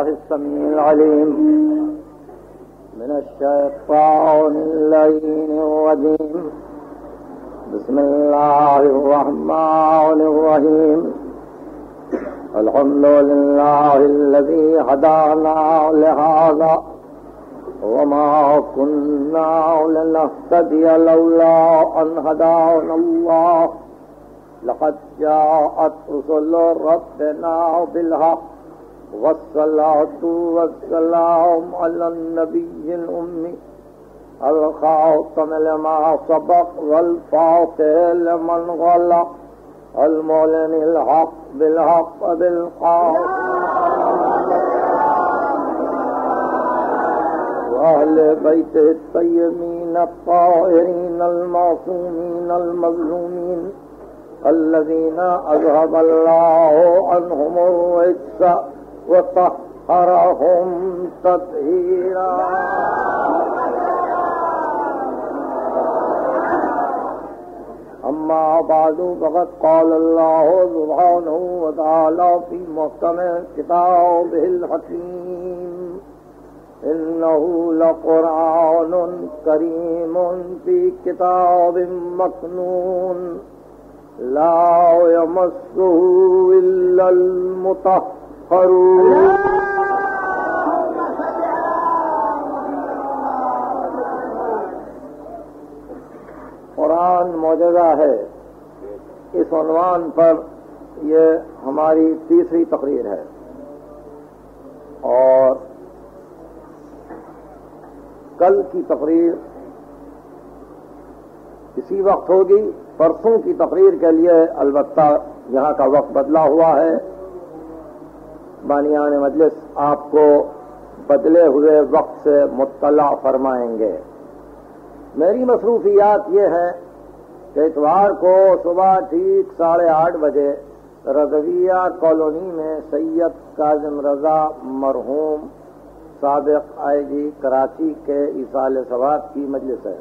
السميع العليم. من الشيطان اللين الرجيم. بسم الله الرحمن الرحيم. الحمد لله الذي هدانا لهذا. وما كنا لنهتدي لولا أن هدانا الله. لقد جاءت رسل ربنا بالحق. والصلاة والسلام على النبي الأمي. الخاتم لما سبق والفاتح لمن غلق المعلن الحق بالحق بالحق وأهل بيته الطيبين الطاهرين المعصومين المظلومين الذين أذهب الله عنهم الرجس. وطهرهم تطهيرا. أما بعد فقد قال الله سبحانه وتعالى في محكم كتابه الحكيم إنه لقرآن كريم في كتاب مكنون. لا يمسه إلا المطهرون قرآن موجودہ ہے۔ اس عنوان پر یہ ہماری تیسری تقریر ہے۔ اور کل کی تقریر اسی وقت ہوگی، پرسوں کی تقریر کے لیے البتہ یہاں کا وقت بدلا ہوا ہے۔ بانیان مجلس آپ کو بدلے ہوئے وقت سے مطلع فرمائیں گے۔ میری مصروفیات یہ ہے کہ اتوار کو صبح ٹھیک ساڑھے آٹھ بجے رضویہ کالونی میں سید کاظم رضا مرحوم سابق آئی جی کراچی کے اصال ثواب کی مجلس ہے۔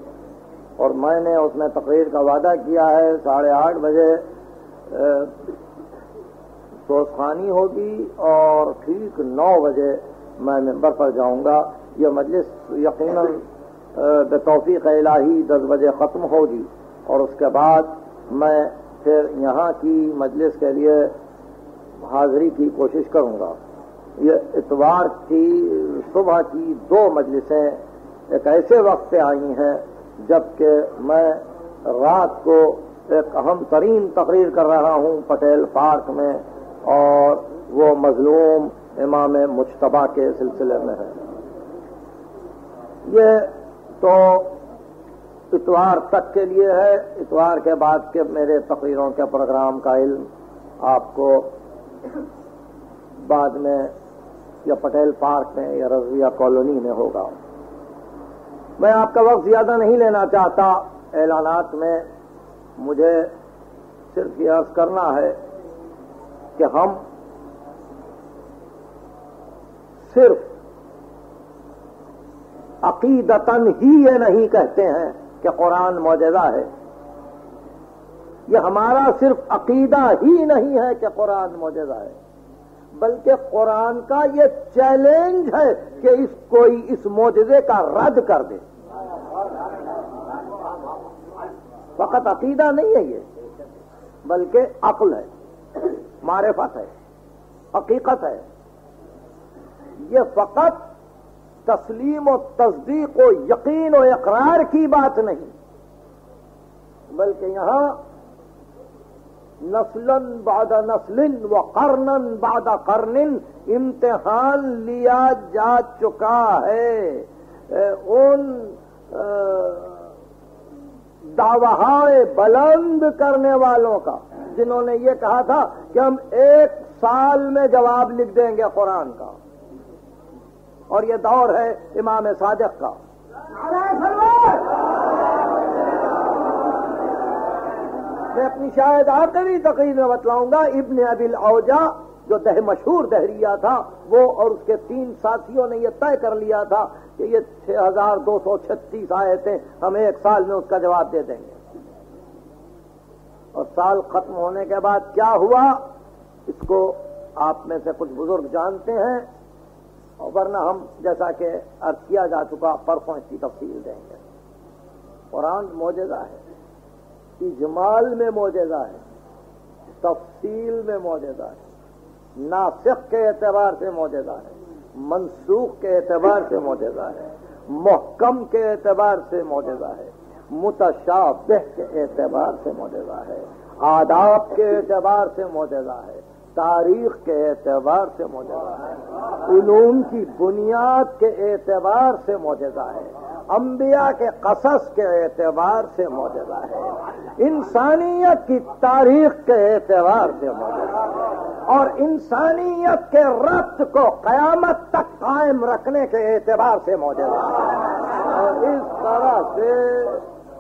اور میں نے اس میں تقریر کا وعدہ کیا ہے، ساڑھے آٹھ بجے توسخانی ہوگی اور ٹھیک نو بجے میں ممبر پر جاؤں گا۔ یہ مجلس یقیناً توفیق الہی دس بجے ختم ہوگی۔ اور اس کے بعد میں پھر یہاں کی مجلس کے لیے حاضری کی کوشش کروں گا۔ یہ اتوار کی صبح کی دو مجلسیں ایک ایسے وقت پہ آئی ہیں جبکہ میں رات کو ایک اہم ترین تقریر کر رہا ہوں پٹیل پارک میں۔ اور وہ مظلوم امام مشتبہ کے سلسلے میں ہے۔ یہ تو اتوار تک کے لیے ہے۔ اتوار کے بعد کے میرے تقریروں کے پروگرام کا علم آپ کو بعد میں یا پٹیل پارک میں یا رضویہ کالونی میں ہوگا۔ میں آپ کا وقت زیادہ نہیں لینا چاہتا۔ اعلانات میں مجھے صرف یہ عرض کرنا ہے کہ ہم صرف عقیدتن ہی یہ نہیں کہتے ہیں کہ قرآن معجزہ ہے۔ یہ ہمارا صرف عقیدہ ہی نہیں ہے کہ قرآن معجزہ ہے، بلکہ قرآن کا یہ چیلنج ہے کہ اس کوئی اس معجزے کا رد کر دے۔ فقط عقیدہ نہیں ہے یہ، بلکہ عقل ہے۔ معرفت ہے، حقیقت ہے۔ یہ فقط تسلیم و تصدیق و یقین و اقرار کی بات نہیں، بلکہ یہاں نسلن بعد نسل و قرنن بعد قرن امتحان لیا جا چکا ہے۔ ان دعوہائے بلند کرنے والوں کا۔ جنہوں نے یہ کہا تھا کہ ہم ایک سال میں جواب لکھ دیں گے قرآن کا۔ اور یہ دور ہے امام صادق کا۔ میں اپنی شاید آخری تقریر میں بتلاؤں گا، ابن ابل اوجا جو دہ مشہور دہریا تھا، وہ اور اس کے تین ساتھیوں نے یہ طے کر لیا تھا کہ یہ چھ ہزار دو سو چھتیس آئے تھے ہم ایک سال میں اس کا جواب دے دیں گے۔ اور سال ختم ہونے کے بعد کیا ہوا؟ اس کو آپ میں سے کچھ بزرگ جانتے ہیں، اور ورنہ ہم جیسا کہ ارد کیا جا چکا پرسوں اس کی تفصیل دیں گے۔ قرآن موجزہ ہے، اجمال میں موجزہ ہے، تفصیل میں موجزہ ہے، ناسخ کے اعتبار سے موجزہ ہے، منسوخ کے اعتبار سے موجزہ ہے، محکم کے اعتبار سے موجزہ ہے۔ متشابہ کے اعتبار سے موجزہ ہے۔ آداب کے اعتبار سے موجزہ ہے۔ تاریخ کے اعتبار سے موجودہ ہے۔ علوم کی بنیاد کے اعتبار سے موجودہ ہے۔ انبیاء کے قصص کے اعتبار سے موجودہ ہے۔ انسانیت کی تاریخ کے اعتبار سے موجودہ ہے۔ اور انسانیت کے ربط کو قیامت تک قائم رکھنے کے اعتبار سے موجودہ ہے۔ اور اس طرح سے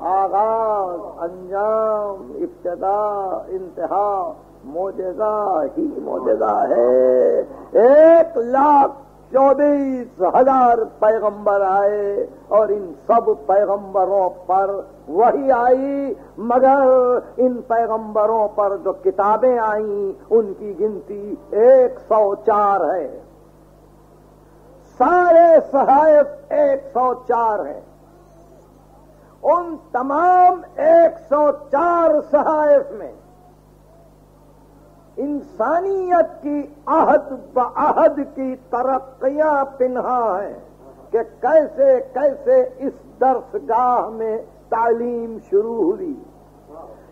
آغاز، انجام، ابتدا، انتہا موجزہ ہی موجزہ ہے۔ ایک لاکھ چوبیس ہزار پیغمبر آئے اور ان سب پیغمبروں پر وہی آئی، مگر ان پیغمبروں پر جو کتابیں آئیں، ان کی گنتی ایک سو چار ہے۔ سارے صحائف ایک سو چار ہیں۔ ان تمام ایک سو چار صحائف میں انسانیت کی عہد بعہد کی ترقیاں پنہا ہیں کہ کیسے کیسے اس درس گاہ میں تعلیم شروع ہوئی۔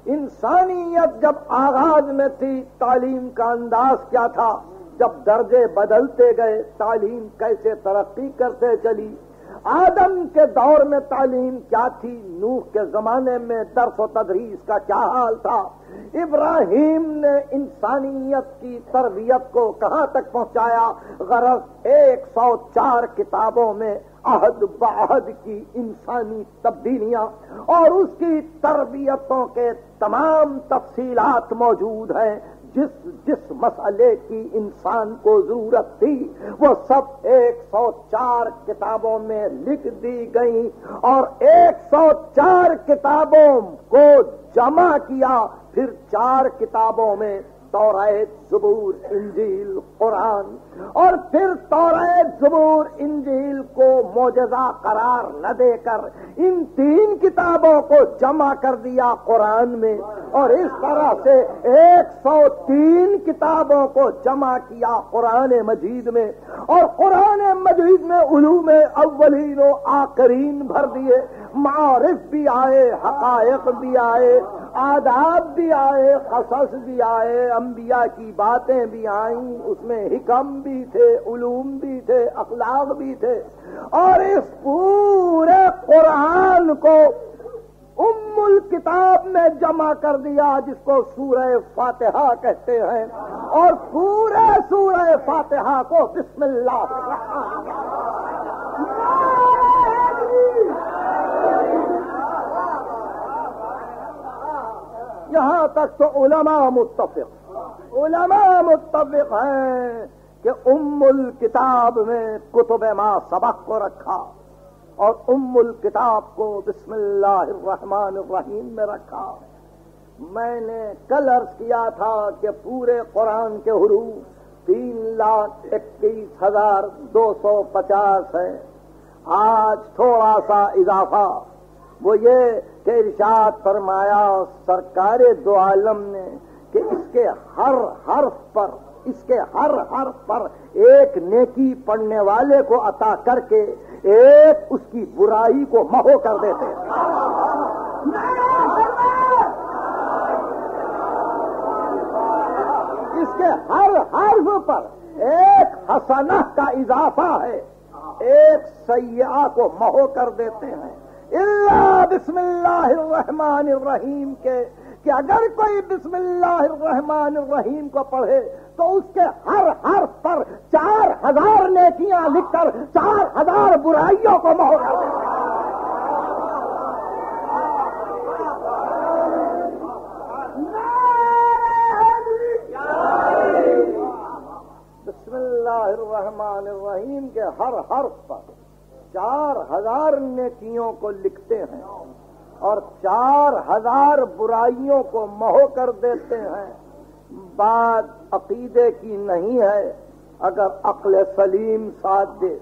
انسانیت جب آغاز میں تھی، تعلیم کا انداز کیا تھا؟ جب درجے بدلتے گئے، تعلیم کیسے ترقی کرتے چلی؟ آدم کے دور میں تعلیم کیا تھی؟ نوح کے زمانے میں درس و تدریس کا کیا حال تھا؟ ابراہیم نے انسانیت کی تربیت کو کہاں تک پہنچایا؟ غرض ایک سو چار کتابوں میں عہد بعہد کی انسانی تبدیلیاں اور اس کی تربیتوں کے تمام تفصیلات موجود ہیں۔ جس جس مسئلے کی انسان کو ضرورت تھی، وہ سب ایک سو چار کتابوں میں لکھ دی گئی اور ایک سو چار کتابوں کو جمع کیا۔ پھر چار کتابوں میں تورائے زبور، انجیل، قرآن اور پھر توریت زبور انجیل کو موجزہ قرار نہ دے کر ان تین کتابوں کو جمع کر دیا قرآن میں اور اس طرح سے ایک سو تین کتابوں کو جمع کیا قرآن مجید میں اور قرآن مجید میں علوم اولین و آخرین بھر دیے، معارف بھی آئے، حقائق بھی آئے، آداب بھی آئے، قصص بھی آئے، انبیاء کی باتیں بھی آئیں، اس میں حکم بھی تھے، علوم بھی تھے، اخلاق بھی تھے۔ اور اس پورے قرآن کو ام الکتاب میں جمع کر دیا، جس کو سورہ فاتحہ کہتے ہیں۔ اور پورے سورہ فاتحہ کو بسم اللہ۔ یہاں تک تو علماء متفق علماء متفق ہیں۔ کہ ام الکتاب میں کتب ما سبق کو رکھا اور ام الکتاب کو بسم اللہ الرحمن الرحیم میں رکھا۔ میں نے کل عرض کیا تھا کہ پورے قرآن کے حروف تین لاکھ اکیس ہزار دو سو پچاس ہے آج تھوڑا سا اضافہ۔ وہ یہ کہ ارشاد فرمایا، سرکار دو عالم نے کہ اس کے ہر حرف پر اس کے ہر حرف پر ایک نیکی پڑھنے والے کو عطا کر کے ایک اس کی برائی کو مہو کر دیتے اس کے ہر حرف پر ایک حسنہ کا اضافہ ہے۔ ایک سیاح کو مہو کر دیتے ہیں۔ اللہ بسم اللہ الرحمن الرحیم کے کہ اگر کوئی بسم اللہ الرحمن الرحیم کو پڑھے تو اس کے ہر ہر پر چار ہزار نیکیاں لکھ کر چار ہزار برائیوں کو مہر بسم اللہ الرحمن الرحیم کے ہر حرف پر چار ہزار نیکیوں کو لکھتے ہیں اور چار ہزار برائیوں کو مہو کر دیتے ہیں۔ بات عقیدے کی نہیں ہے، اگر عقل سلیم ساتھ دے،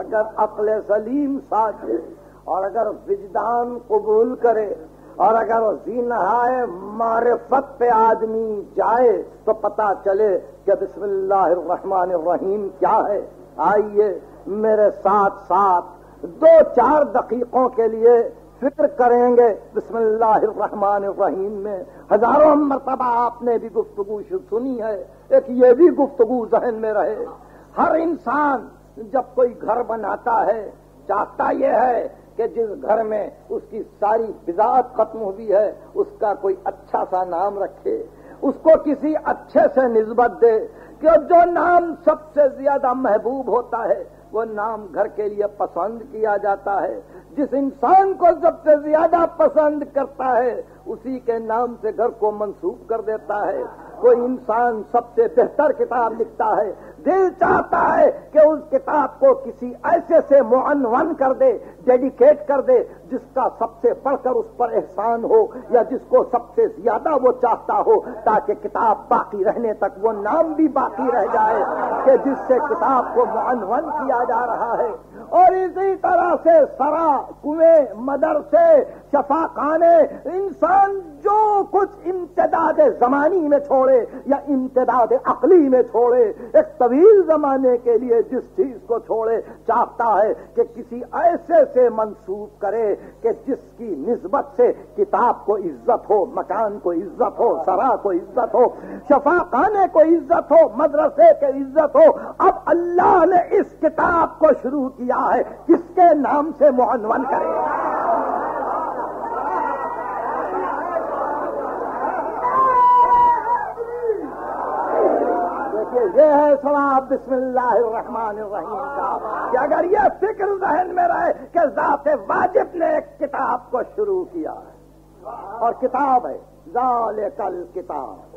اگر عقل سلیم ساتھ دے، اور اگر وجدان قبول کرے، اور اگر زینہائے معرفت پہ آدمی جائے، تو پتا چلے کہ بسم اللہ الرحمن الرحیم کیا ہے۔ آئیے میرے ساتھ ساتھ دو چار دقیقوں کے لیے فکر کریں گے بسم اللہ الرحمن الرحیم میں ہزاروں مرتبہ آپ نے بھی گفتگو سنی ہے ایک یہ بھی گفتگو ذہن میں رہے ہر انسان جب کوئی گھر بناتا ہے چاہتا یہ ہے کہ جس گھر میں اس کی ساری فضاعت ختم ہوئی ہے اس کا کوئی اچھا سا نام رکھے اس کو کسی اچھے سے نسبت دے کہ جو نام سب سے زیادہ محبوب ہوتا ہے وہ نام گھر کے لیے پسند کیا جاتا ہے جس انسان کو سب سے زیادہ پسند کرتا ہے، اسی کے نام سے گھر کو منسوخ کر دیتا ہے۔ کوئی انسان سب سے بہتر کتاب لکھتا ہے۔ دل چاہتا ہے کہ اس کتاب کو کسی ایسے سے معنون کر دے ڈیڈیکیٹ کر دے جس کا سب سے پڑھ کر اس پر احسان ہو یا جس کو سب سے زیادہ وہ چاہتا ہو، تاکہ کتاب باقی رہنے تک وہ نام بھی باقی رہ جائے کہ جس سے کتاب کو معنون کیا جا رہا ہے۔ اور اسی طرح سے سرا، کنویں، مدرسے شفا خانے انسان جو کچھ امتداد زمانی میں چھوڑے یا امتداد عقلی میں چھوڑے، ایک طویل زمانے کے لیے جس چیز کو چھوڑے، چاہتا ہے کہ کسی ایسے ایسے منسوخ کرے کہ جس کی نسبت سے کتاب کو عزت ہو، مکان کو عزت ہو، سرا کو عزت ہو شفا خانے کو عزت ہو، مدرسے کے عزت ہو، اب اللہ نے اس کتاب کو شروع کیا ہے، کس کے نام سے معنون کرے؟ دیکھیے یہ ہے سواب بسم اللہ الرحمن الرحیم کا۔ کہ اگر یہ فکر ذہن میں رہے کہ ذات واجب نے ایک کتاب کو شروع کیا ہے، اور کتاب ہے ذال کل کتاب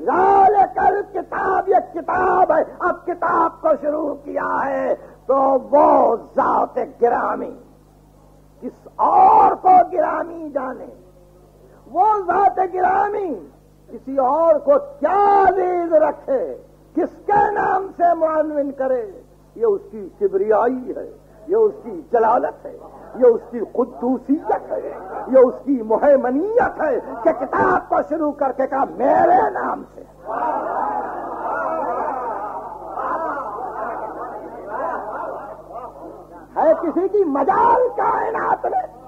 لال کل کتاب یہ کتاب ہے، اب کتاب کو شروع کیا ہے تو وہ ذات گرامی، کس اور کو گرامی جانے؟ وہ ذات گرامی کسی اور کو کیا عزیز رکھے، کس کے نام سے معاون کرے؟ یہ اس کی کبریائی ہے، یہ اس کی جلالت ہے، یہ اس کی قدوسیت ہے، یہ اس کی مہمنیت ہے کہ کتاب کو شروع کر کے کہا، میرے نام سے۔ ہے کسی کی مجال کائنات میں۔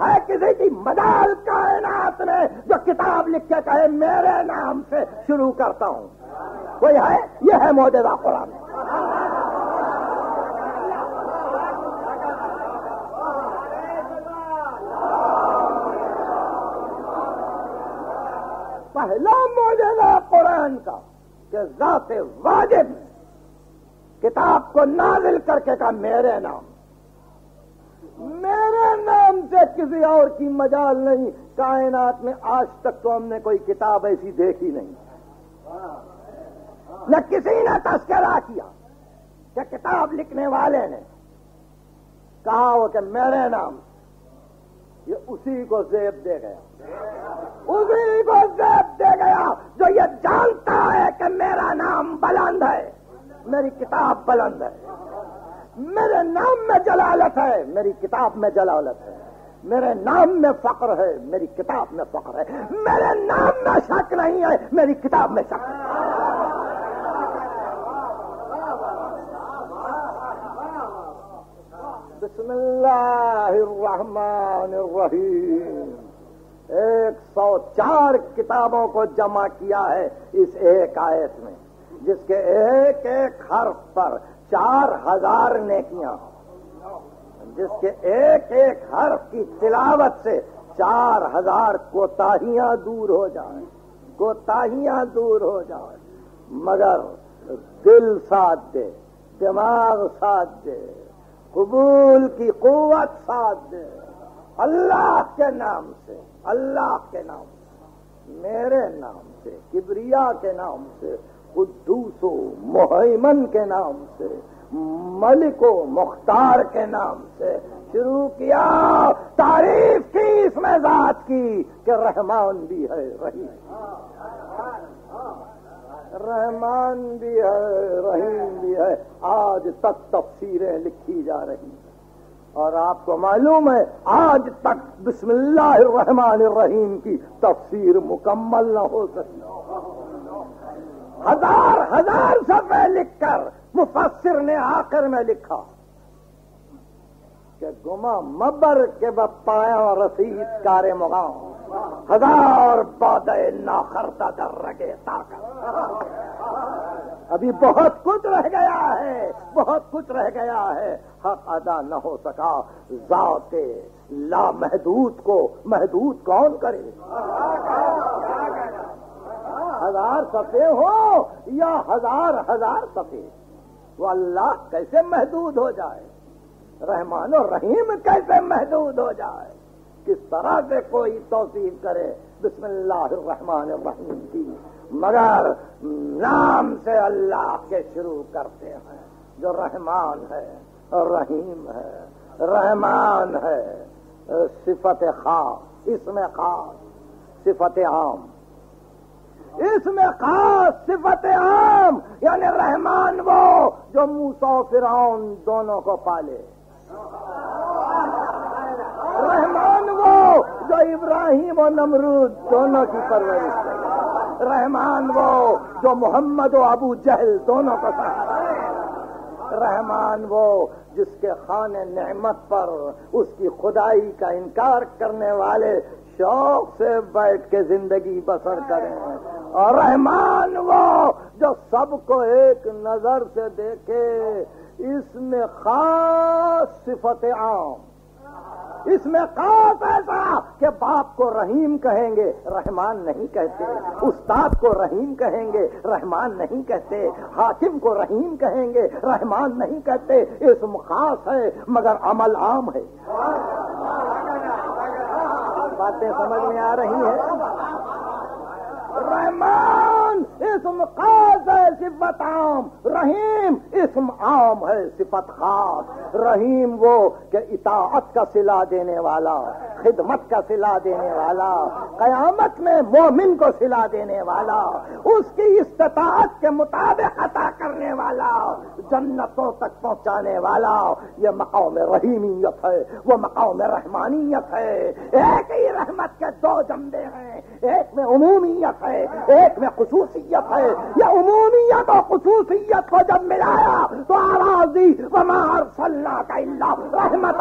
ہے کسی کی مجال کائنات میں جو کتاب لکھ کے کہے میرے نام سے شروع کرتا ہوں۔ کوئی ہے، یہ ہے موجودہ قرآن۔ پہلا موجودہ قرآن کا کہ ذات واجب کتاب کو نازل کر کے کہا میرے نام۔ میرے نام سے کسی اور کی مجال نہیں، کائنات میں آج تک تو ہم نے کوئی کتاب ایسی دیکھی نہیں۔ نہ کسی نے تذکرہ کیا کہ کتاب لکھنے والے نے۔ کہا وہ کہ میرے نام یہ اسی کو زیب دے گیا۔ اسی کو زیب دے گیا جو یہ جانتا ہے کہ میرا نام بلند ہے۔ میری کتاب بلند ہے۔ میرے نام میں جلالت ہے، میری کتاب میں جلالت ہے۔ میرے نام میں فقر ہے، میری کتاب میں فقر ہے۔ میرے نام میں شک نہیں ہے، میری کتاب میں شک بسم اللہ الرحمن الرحیم۔ ایک سو چار کتابوں کو جمع کیا ہے اس ایک آیت میں، جس کے ایک ایک حرف پر چار ہزار نیکیاں جس کے ایک ایک حرف کی تلاوت سے چار ہزار کوتاہیاں دور ہو جائیں، کوتاہیاں دور ہو جائیں۔ مگر دل ساتھ دے، دماغ ساتھ دے، قبول کی قوت ساتھ دے۔ اللہ کے نام سے، اللہ کے نام سے، میرے نام سے، کبریا کے نام سے قدوس و محمن کے نام سے ملک و مختار کے نام سے۔ شروع کیا، تعریف کی اس میں ذات کی کہ رحمان بھی ہے رہی رحمان بھی ہے، رحیم بھی ہے۔ آج تک تفسیریں لکھی جا رہی ہیں۔ اور آپ کو معلوم ہے، آج تک بسم اللہ الرحمن الرحیم کی تفسیر مکمل نہ ہو سکی۔ ہزار ہزار صفحے لکھ کر مفسر نے آخر میں لکھا کہ گما مبر کے بپایا رسید کار مغام ہزار بادے ناخرتا در رگے طاقت۔ ابھی بہت کچھ رہ گیا ہے، بہت کچھ رہ گیا ہے۔ حق ادا نہ ہو سکا، ذات لا محدود کو، محدود کون کرے؟ ہزار سفے ہو یا ہزار ہزار سفے وہ اللہ کیسے محدود ہو جائے؟ رحمان و رحیم کیسے محدود ہو جائے؟ کس طرح سے کوئی توصیف کرے بسم اللہ الرحمن الرحیم کی؟ مگر نام سے اللہ کے شروع کرتے ہیں۔ جو رحمان ہے، رحیم ہے، رحمان ہے۔ صفت خاص اس میں خاص، صفت عام۔ اس میں خاص صفت عام یعنی رحمان وہ جو موسا فرعون دونوں کو پالے۔ رحمان وہ جو ابراہیم و نمرود دونوں کی پرورش کرے۔ رحمان وہ جو محمد و ابو جہل دونوں کو سہارا رحمان وہ جس کے خان نعمت پر اس کی خدائی کا انکار کرنے والے شوق سے بیٹھ کے زندگی بسر کریں رحمان وہ جو سب کو ایک نظر سے دیکھے، اس میں خاص صفت عام۔ اس میں خاص ایسا کہ باپ کو رحیم کہیں گے، رحمان نہیں کہتے۔ استاد کو رحیم کہیں گے، رحمان نہیں کہتے۔ حاکم کو رحیم کہیں گے، رحمان نہیں کہتے۔ اسم خاص ہے، مگر عمل عام ہے۔ باتیں سمجھ میں آ رہی ہیں؟ رحمان اسم خاص ہے صفت عام، رحیم اسم عام ہے صفت خاص۔ رحیم وہ کہ اطاعت کا سلا دینے والا، خدمت کا سلا دینے والا، قیامت میں مومن کو سلا دینے والا، اس کی استطاعت کے مطابق عطا کرنے والا۔ جنتوں تک پہنچانے والا، یہ مقام رحیمیت ہے، وہ مقام رحمانیت ہے۔ ایک ہی رحمت کے دو جمدے ہیں، ایک میں عمومیت ہے، ایک میں خصوصیت ہے۔ یہ عمومیت اور خصوصیت کو جب ملایا، تو آرازی ومار صلاح کا اللہ رحمت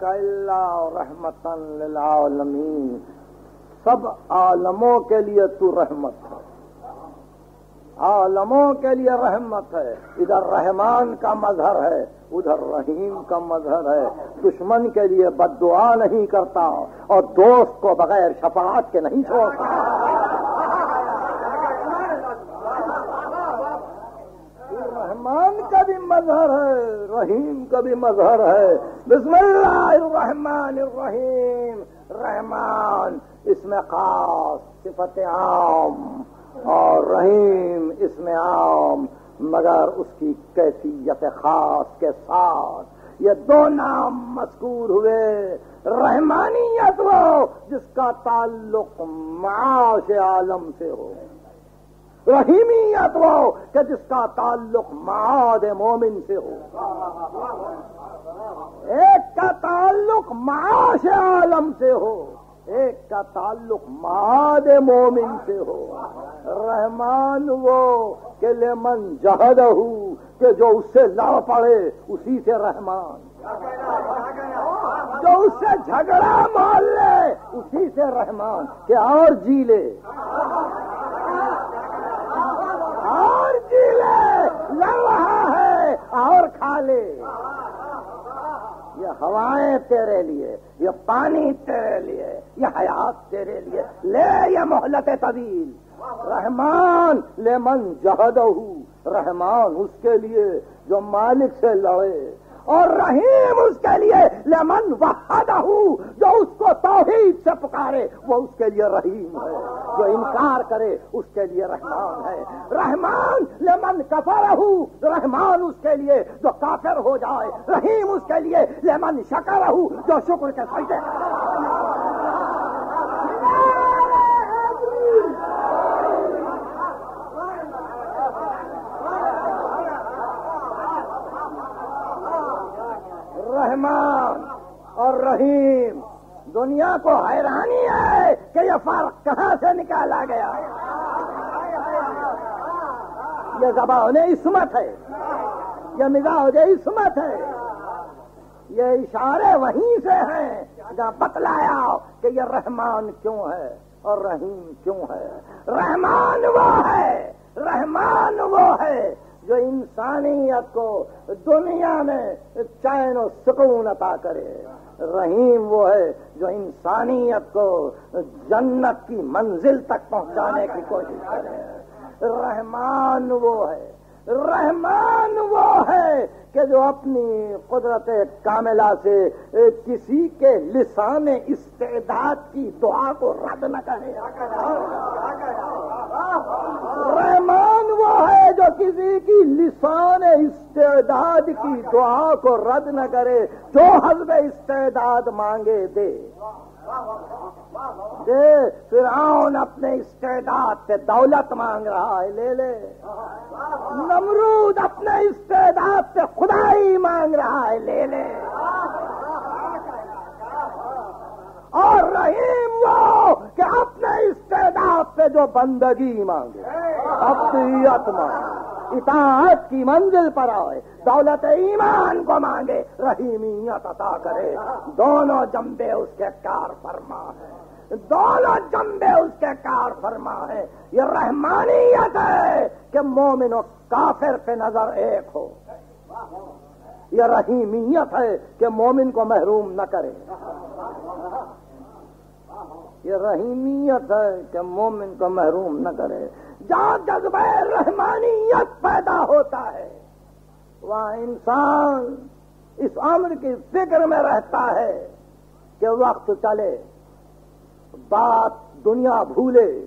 کا اللہ رحمت للعالمین۔ سب عالموں کے لیے تو رحمت ہے۔ عالموں کے لیے رحمت ہے۔ ادھر رحمان کا مظہر ہے، ادھر رحیم کا مظہر ہے۔ دشمن کے لیے بد دعا نہیں کرتا اور دوست کو بغیر شفاعت کے نہیں چھوڑتا۔ رحمان کا بھی مظہر ہے، رحیم کا بھی مظہر ہے۔ بسم اللہ الرحمن الرحیم۔ رحمان، اس میں خاص صفت عام، اور رحیم اس میں عام، مگر اس کی کیفیت خاص کے ساتھ۔ یہ دو نام مذکور ہوئے۔ رحمانیت وہ جس کا تعلق معاش عالم سے ہو۔ رحیمیت وہ کہ جس کا تعلق معاد مومن سے ہو ایک کا تعلق معاش عالم سے ہو، ایک کا تعلق معاد مومن سے ہو۔ رحمان وہ کہ لمن جہد کہ جو اس سے لڑ پڑے اسی سے رحمان۔ جو اس سے جھگڑا مال لے اسی سے رحمان۔ کہ اور جی لے۔ جی لے لڑ رہا ہے اور کھا لے۔ یہ ہوائیں تیرے لیے، یہ پانی تیرے لیے، یہ حیات تیرے لیے۔ لے یہ محلت طویل۔ رحمان لے من جہد رحمان اس کے لیے جو مالک سے لڑے۔ اور رحیم اس کے لیے لمن وحدہ جو اس کو توحید سے پکارے، وہ اس کے لیے رحیم ہے۔ جو انکار کرے، اس کے لیے رحمان ہے۔ رحمان لمن کفر رحمان اس کے لیے جو کافر ہو جائے۔ رحیم اس کے لیے لمن شکر جو شکر کے سجدے رحمان اور رحیم. دنیا کو حیرانی ہے کہ یہ فرق کہاں سے نکالا گیا. یہ زبان عصمت ہے. یہ مزاج عصمت ہے. یہ اشارے وہیں سے ہیں جہاں بتلایا کہ یہ رحمان کیوں ہے اور رحیم کیوں ہے. رحمان وہ ہے. رحمان وہ ہے جو انسانیت کو دنیا میں چین و سکون عطا کرے۔ رحیم وہ ہے جو انسانیت کو جنت کی منزل تک پہنچانے کی کوشش کرے۔ رحمان وہ ہے رحمان وہ ہے کہ جو اپنی قدرت کاملہ سے کسی کے لسان استعداد کی دعا کو رد نہ کرے۔ رحمان وہ ہے جو کسی کی لسان استعداد کی دعا کو رد نہ کرے، جو حزب استعداد مانگے دے۔ دے، فرعون اپنے استعداد سے دولت مانگ رہا ہے، لے لے۔ نمرود اپنے استعداد سے خدائی مانگ رہا ہے، لے لے۔ اور رحیم وہ کہ اپنے استعداد سے جو بندگی مانگے اپنیت مانگے، اطاعت کی منزل پر آئے، دولت ایمان کو مانگے، رحیمیت عطا کرے۔ دونوں جمبے اس کے کار فرما ہے۔ دونوں جمبے اس کے کار فرما ہے۔ یہ رحمانیت ہے کہ مومن و کافر پہ نظر ایک ہو۔ یہ رحیمیت ہے کہ مومن کو محروم نہ کرے۔ یہ رحیمیت ہے کہ مومن کو محروم نہ کرے۔ جہاں جذبہ رحمانیت پیدا ہوتا ہے، وہاں انسان اس عمر کی فکر میں رہتا ہے کہ وقت چلے، بات دنیا بھولے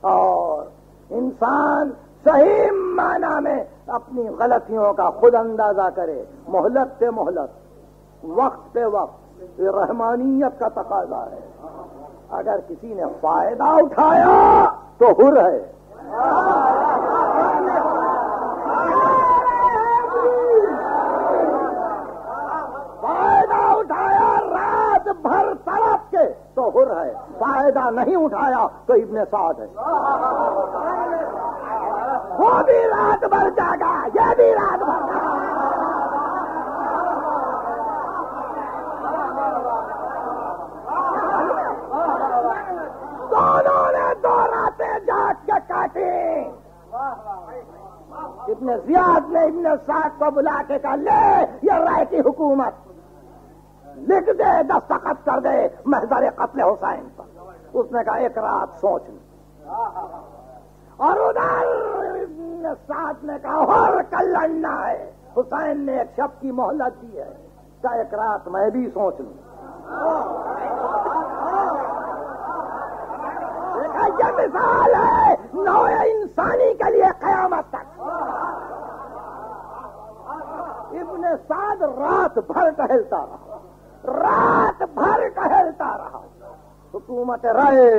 اور انسان صحیح معنی میں اپنی غلطیوں کا خود اندازہ کرے، مہلت پہ مہلت، وقت پہ وقت، یہ رحمانیت کا تقاضا ہے۔ اگر کسی نے فائدہ اٹھایا تو ہر ہے۔ فائدہ اٹھایا رات بھر تڑپ کے تو ہر ہے۔ فائدہ نہیں اٹھایا تو ابن سعد ہے۔ وہ بھی رات بھر جاگا، یہ بھی رات بھر۔ جاگا دونوں نے دو راتیں جاگ کے کاٹی۔ ابن زیاد نے ابن ساک کو بلا کے کہا، لے، یہ رائے کی حکومت۔ لکھ دے، دستخط کر دے، محضر قتل حسین پر۔ اس نے کہا، ایک رات سوچ لی اور ادھر ساتھ نے کہا، اور کل لڑنا ہے۔ حسین نے ایک شب کی مہلت دی ہے۔ کا ایک رات میں بھی سوچ لوں۔ یہ مثال ہے نو انسانی کے لیے قیامت تک۔ ابن سعد رات بھر ٹہلتا رہا۔ رات بھر ٹہلتا رہا۔ حکومت رائے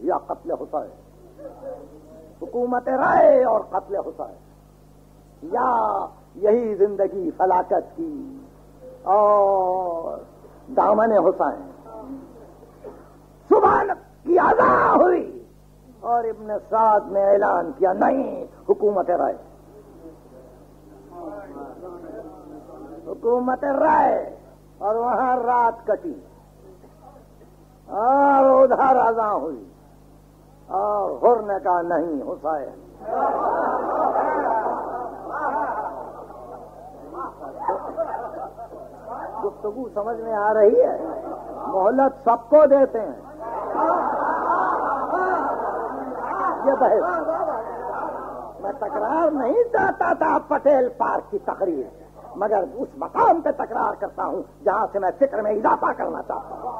یا قتل حسین؟ حکومت رائے اور قتل حسین۔ یا یہی زندگی فلاکت کی۔ اور دامن حسین۔ صبح کی ادا ہوئی۔ اور ابن سعد نے اعلان کیا، نہیں، حکومت رائے۔ حکومت رائے۔ اور وہاں رات کٹی۔ اور ادھر ادا ہوئی۔ اور ہر نے کہا، نہیں، حسین۔ گفتگو سمجھ میں آ رہی ہے۔ مہلت سب کو دیتے ہیں۔ یہ بحث میں تکرار نہیں چاہتا تھا پٹیل پارک کی تقریر، مگر اس مقام پہ تکرار کرتا ہوں جہاں سے میں فکر میں اضافہ کرنا چاہتا ہوں۔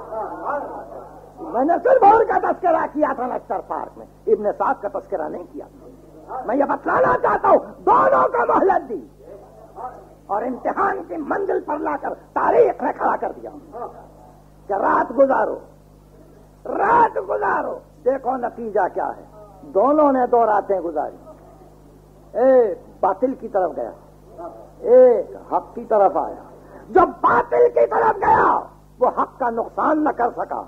میں نے صرف اور کا تذکرہ کیا تھا نشتر پارک میں۔ ابن صاحب کا تذکرہ نہیں کیا۔ میں یہ بتلانا چاہتا ہوں، دونوں کا مہلت دی۔ اور امتحان کی منزل پر لا کر تاریخ میں کھڑا کر دیا کہ رات گزارو۔ رات گزارو۔ دیکھو نتیجہ کیا ہے۔ دونوں نے دو راتیں گزاری۔ ایک باطل کی طرف گیا۔ ایک حق کی طرف آیا۔ جب باطل کی طرف گیا وہ حق کا نقصان نہ کر سکا۔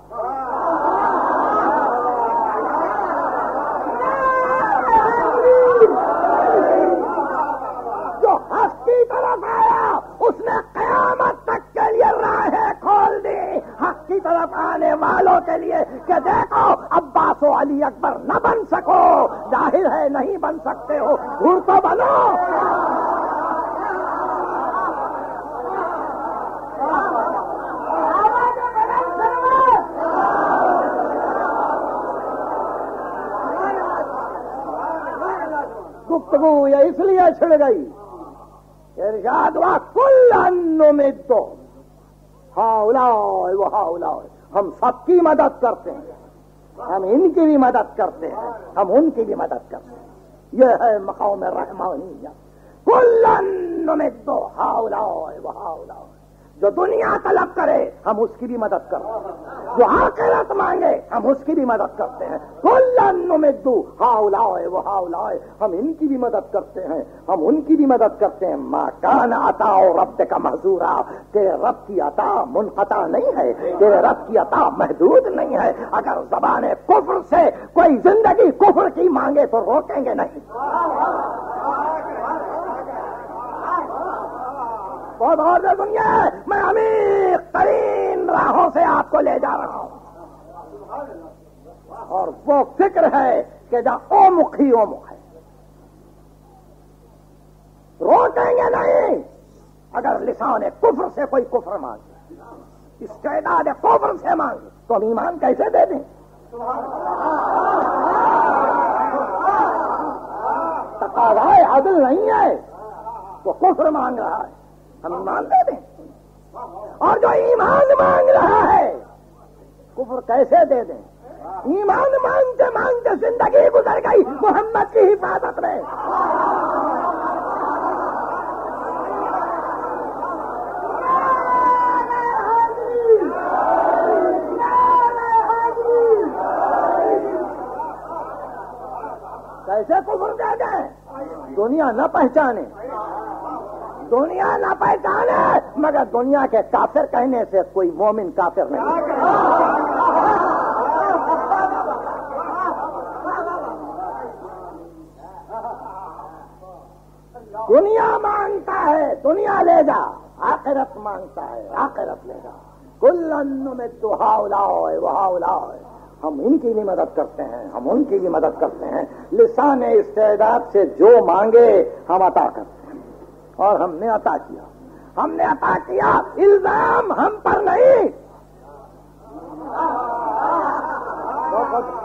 جو حق کی طرف آیا، اس نے قیامت تک کے لیے راہیں کھول دی۔ حق کی طرف آنے والوں کے لیے کہ دیکھو، عباس و علی اکبر نہ بن سکو۔ ظاہر ہے، نہیں بن سکتے ہو۔ گھر تو بنو گفتگو یہ اس لیے چھڑ گئی۔ ارشاد ہوا، کل انو میں دو ہاں وہ ہاں ہم سب کی مدد کرتے ہیں۔ ہم ان کی بھی مدد کرتے ہیں۔ ہم ان کی بھی مدد کرتے ہیں۔ یہ ہے مقام رحمانیہ۔ کل انو میں دو ہاں وہ ہاں جو دنیا طلب کرے، ہم اس کی بھی مدد کرتے ہیں جو آخرت مانگے، ہم اس کی بھی مدد کرتے ہیں۔ کل میں دو ہاؤ لائے وہ ہاؤ لائے ہم ان کی بھی مدد کرتے ہیں۔ ہم ان کی بھی مدد کرتے ہیں۔ ماں کان عطا رب کا محضورا تیرے رب کی عطا منقطع نہیں ہے تیرے رب کی عطا محدود نہیں ہے۔ اگر زبان کفر سے کوئی زندگی کفر کی مانگے تو روکیں گے نہیں۔ بہت اور دنیا ہے میں امیر ترین راہوں سے آپ کو لے جا رہا ہوں۔ اور وہ فکر ہے کہ جہاں او مکھی او مکھ ہے۔ روکیں گے نہیں، اگر لسان کفر سے کوئی کفر مانگے، اس تعداد کفر سے مانگے، تو ہم ایمان کیسے دے دیں؟ تقاضا عدل نہیں ہے، وہ کفر مانگ رہا ہے۔ ہم ایمان دے دیں اور جو ایمان مانگ رہا ہے، کفر کیسے دے دیں ایمان مانگتے مانگتے زندگی گزر گئی، محمد کی حفاظت میں۔ کیسے کفر دے دیں دنیا نہ پہچانے۔ دنیا نہ پہچانے، مگر دنیا کے کافر کہنے سے کوئی مومن کافر نہیں۔ دنیا مانگتا ہے، دنیا لے جا، آخرت مانگتا ہے، آخرت لے جا۔ کل میں تو ہاؤ لاؤ وہ لاؤ ہم ان کی بھی مدد کرتے ہیں، ہم ان کی بھی مدد کرتے ہیں۔ لسان استعداد سے جو مانگے، ہم عطا کرتے ہیں۔ اور ہم نے عطا کیا۔ ہم نے عطا کیا۔ الزام ہم پر نہیں۔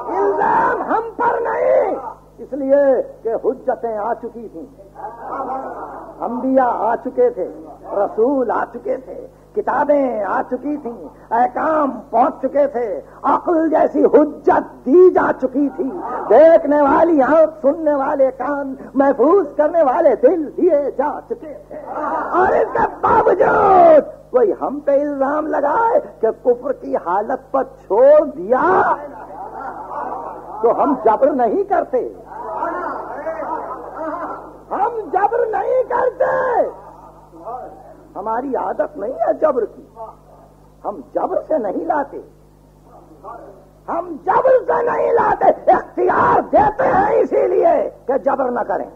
الزام ہم پر نہیں۔ اس لیے کہ حجتیں آ چکی تھیں۔ انبیاء آ چکے تھے۔ رسول آ چکے تھے۔ کتابیں آ چکی تھیں، احکام پہنچ چکے تھے، عقل جیسی حجت دی جا چکی تھی۔ دیکھنے والی آنکھ، سننے والے کان، محفوظ کرنے والے دل دیے جا چکے تھے۔ اور اس کے باوجود کوئی ہم پہ الزام لگائے کہ کفر کی حالت پر چھوڑ دیا۔ تو ہم جبر نہیں کرتے۔ ہم جبر نہیں کرتے۔ ہماری عادت نہیں ہے جبر کی۔ ہم جبر سے نہیں لاتے۔ ہم جبر سے نہیں لاتے، اختیار دیتے ہیں اسی لیے کہ جبر نہ کریں۔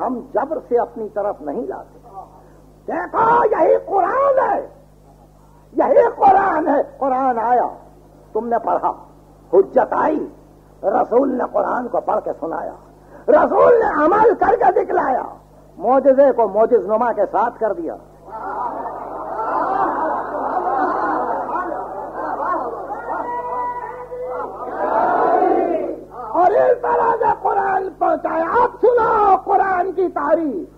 ہم جبر سے اپنی طرف نہیں لاتے۔ دیکھو، یہی قرآن ہے۔ یہی قرآن ہے۔ قرآن آیا۔ تم نے پڑھا۔ حجت آئی۔ رسول نے قرآن کو پڑھ کے سنایا۔ رسول نے عمل کر کے دکھلایا۔ موجزے کو موجز نما کے ساتھ کر دیا۔ اور اس طرح سے قرآن پہنچایا۔ آپ سنو قرآن کی تعریف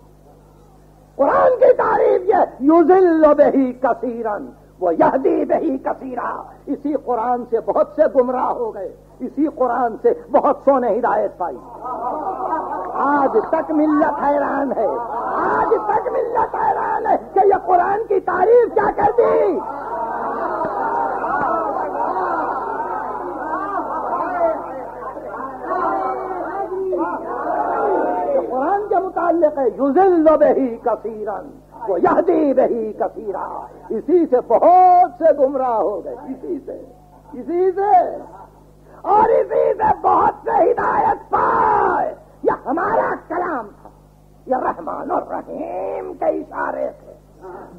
قرآن کی تعریف یہ یوزل بہی کثیرن، وہ یہدی بہی کثیرا۔ اسی قرآن سے بہت سے گمراہ ہو گئے۔ اسی قرآن سے بہت سو نے ہدایت پائی۔ آج تک ملت حیران ہے۔ آج تک ملت حیران ہے کہ یہ قرآن کی تعریف کیا کر دی قرآن کے متعلق ہے یوزل بہی کثیرن وہ یہدی بہی کثیرا۔ اسی سے بہت سے گمراہ ہو گئے۔ اسی سے اسی سے۔ اور اسی سے بہت سے ہدایت پائے۔ یہ ہمارا کلام تھا۔ یہ رحمان اور رحیم کے اشارے تھے۔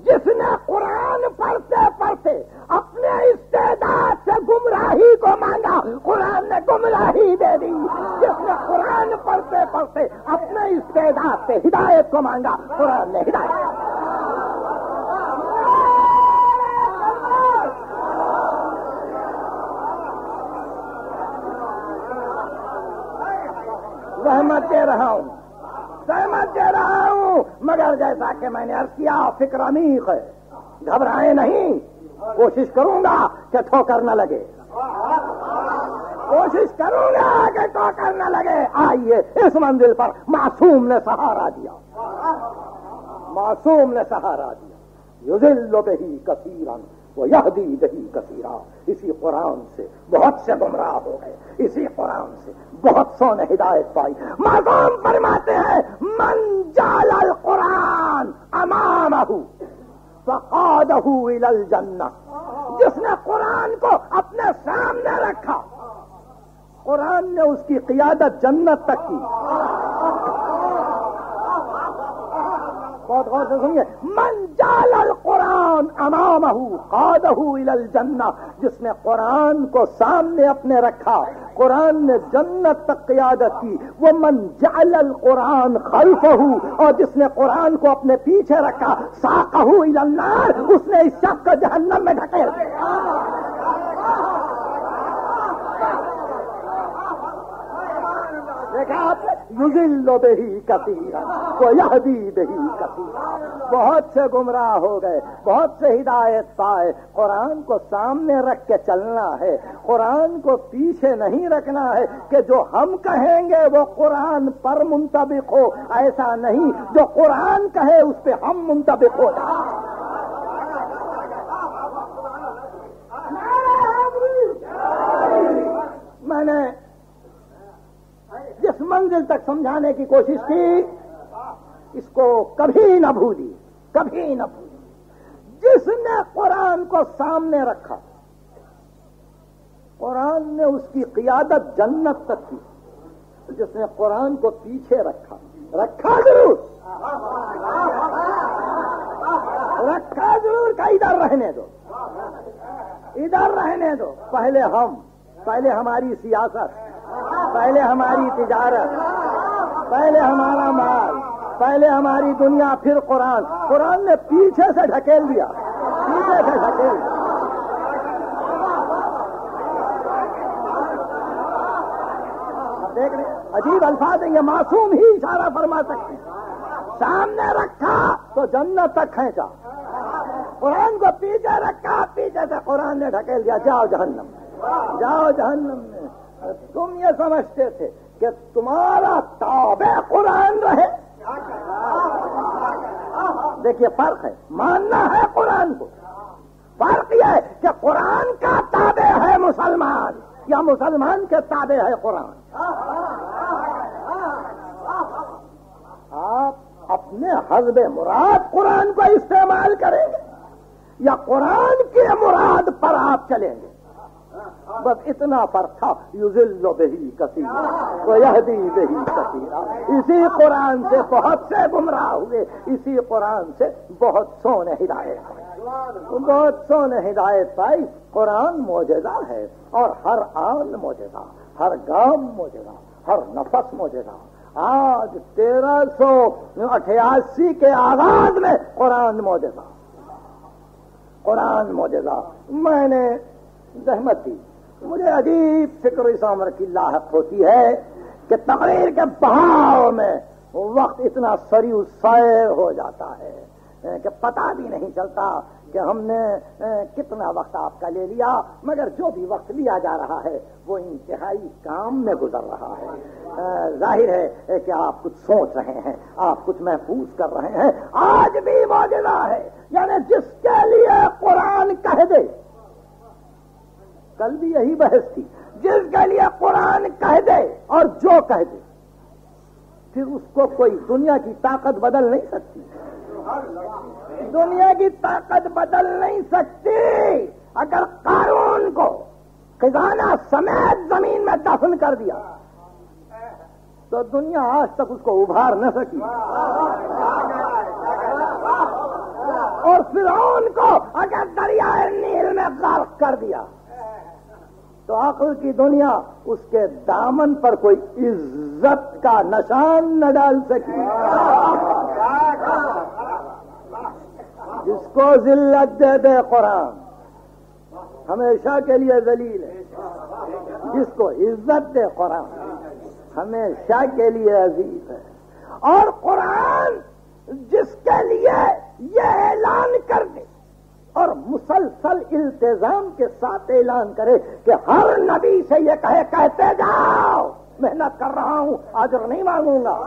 جس نے قرآن پڑھتے پڑھتے اپنے استعداد سے گمراہی کو مانگا، قرآن نے گمراہی دے دی۔ جس نے قرآن پڑھتے پڑھتے اپنے استعداد سے ہدایت کو مانگا، قرآن نے ہدایت۔ سہمت دے رہا ہوں سہمت دے رہا ہوں مگر جیسا کہ میں نے ارد کیا، فکر عمیق ہے۔ گھبرائے نہیں۔ کوشش کروں گا کہ ٹھوکر نہ لگے۔ کوشش کروں گا کہ ٹھوکر نہ لگے۔ آئیے، اس منزل پر معصوم نے سہارا دیا۔ معصوم نے سہارا دیا۔ یوزل بہی کثیرن وہ یہ دی دہی کثیرا۔ اسی قرآن سے بہت سے گمراہ ہو گئے۔ اسی قرآن سے بہت سو نے ہدایت پائی۔ معصوم فرماتے ہیں، من جال القرآن امامہ فقادہ الى الجنہ جس نے قرآن کو اپنے سامنے رکھا، قرآن نے اس کی قیادت جنت تک کی۔ بہت غور سے سنیے۔ من جال القرآن امامہ قادہ الى الجنہ جس نے قرآن کو سامنے اپنے رکھا قرآن نے جنت تک قیادت کی۔ وہ من جعل القرآن خلفہ اور جس نے قرآن کو اپنے پیچھے رکھا ساقہ النار، اس نے اس شخص کو جہنم میں ڈھکیل دیکھا آپ نے؟ یوزل بہی کثیرا وہ یہدی بہی کثیرا۔ بہت سے گمراہ ہو گئے، بہت سے ہدایت پائے۔ قرآن کو سامنے رکھ کے چلنا ہے۔ قرآن کو پیچھے نہیں رکھنا ہے کہ جو ہم کہیں گے وہ قرآن پر منطبق ہو۔ ایسا نہیں، جو قرآن کہے اس پہ ہم منطبق ہو۔ جائیں میں نے جس منزل تک سمجھانے کی کوشش کی، اس کو کبھی نہ بھولی، کبھی نہ بھولی۔ جس نے قرآن کو سامنے رکھا، قرآن نے اس کی قیادت جنت تک کی۔ جس نے قرآن کو پیچھے رکھا رکھا ضرور۔ رکھا ضرور کا ادھر رہنے دو۔ ادھر رہنے دو۔ پہلے ہم۔ پہلے ہماری سیاست، پہلے ہماری تجارت، پہلے ہمارا مال، پہلے ہماری دنیا، پھر قرآن۔ قرآن نے پیچھے سے ڈھکیل دیا۔ پیچھے سے ڈھکیل۔ دیا دیکھ رہے عجیب الفاظ ہیں، یہ معصوم ہی اشارہ فرما سکتے ہیں۔ سامنے رکھا تو جنت تک کھینچا۔ قرآن کو پیچھے رکھا، پیچھے سے قرآن نے ڈھکیل دیا۔ جاؤ جہنم۔ جاؤ جہنم میں۔ تم یہ سمجھتے تھے کہ تمہارا تابع قرآن رہے۔ دیکھیے، فرق ہے۔ ماننا ہے قرآن کو۔ فرق یہ ہے کہ قرآن کا تابع ہے مسلمان۔ یا مسلمان کے تابع ہے قرآن۔ آپ اپنے حزب مراد قرآن کو استعمال کریں گے یا قرآن کے مراد پر آپ چلیں گے۔ بس اتنا فرق تھا یوزل بہی کثیرا وہ یہدی بہی کثیرا اسی قرآن سے بہت سے گمراہ ہوئے، اسی قرآن سے بہت سونے ہدایت بہت سونے ہدایت پائی، قرآن موجودہ ہے اور ہر آن موجودہ ہر گام موجودہ ہر نفس موجودہ آج تیرہ سو اٹھاسی کے آغاز میں قرآن موجودہ قرآن موجودہ میں نے زحمت دی۔ مجھے عجیب فکر اس عمر کی لاحق ہوتی ہے کہ تقریر کے بہاؤ میں وقت اتنا سری سائے ہو جاتا ہے کہ پتا بھی نہیں چلتا کہ ہم نے کتنا وقت آپ کا لے لیا، مگر جو بھی وقت لیا جا رہا ہے وہ انتہائی کام میں گزر رہا ہے۔ ظاہر ہے کہ آپ کچھ سوچ رہے ہیں، آپ کچھ محفوظ کر رہے ہیں۔ آج بھی موجودہ ہے یعنی جس کے لیے قرآن کہہ دے کل بھی یہی بحث تھی۔ جس کے لیے قرآن کہہ دے اور جو کہہ دے، پھر اس کو کوئی دنیا کی طاقت بدل نہیں سکتی۔ دنیا کی طاقت بدل نہیں سکتی۔ اگر قانون کو خزانہ سمیت زمین میں دفن کر دیا، تو دنیا آج تک اس کو ابھار نہ سکی۔ اور فرعون کو اگر دریائے نیل میں غرق کر دیا تو عقل کی دنیا اس کے دامن پر کوئی عزت کا نشان نہ ڈال سکی۔ جس کو ذلت دے دے قرآن، ہمیشہ کے لیے ذلیل ہے۔ جس کو عزت دے قرآن، ہمیشہ کے لیے عزیز ہے۔ اور قرآن جس کے لیے یہ اعلان کر دے اور مسلسل التظام کے ساتھ اعلان کرے کہ ہر نبی سے یہ کہے، کہتے جاؤ، محنت کر رہا ہوں آج نہیں مانگوں گا۔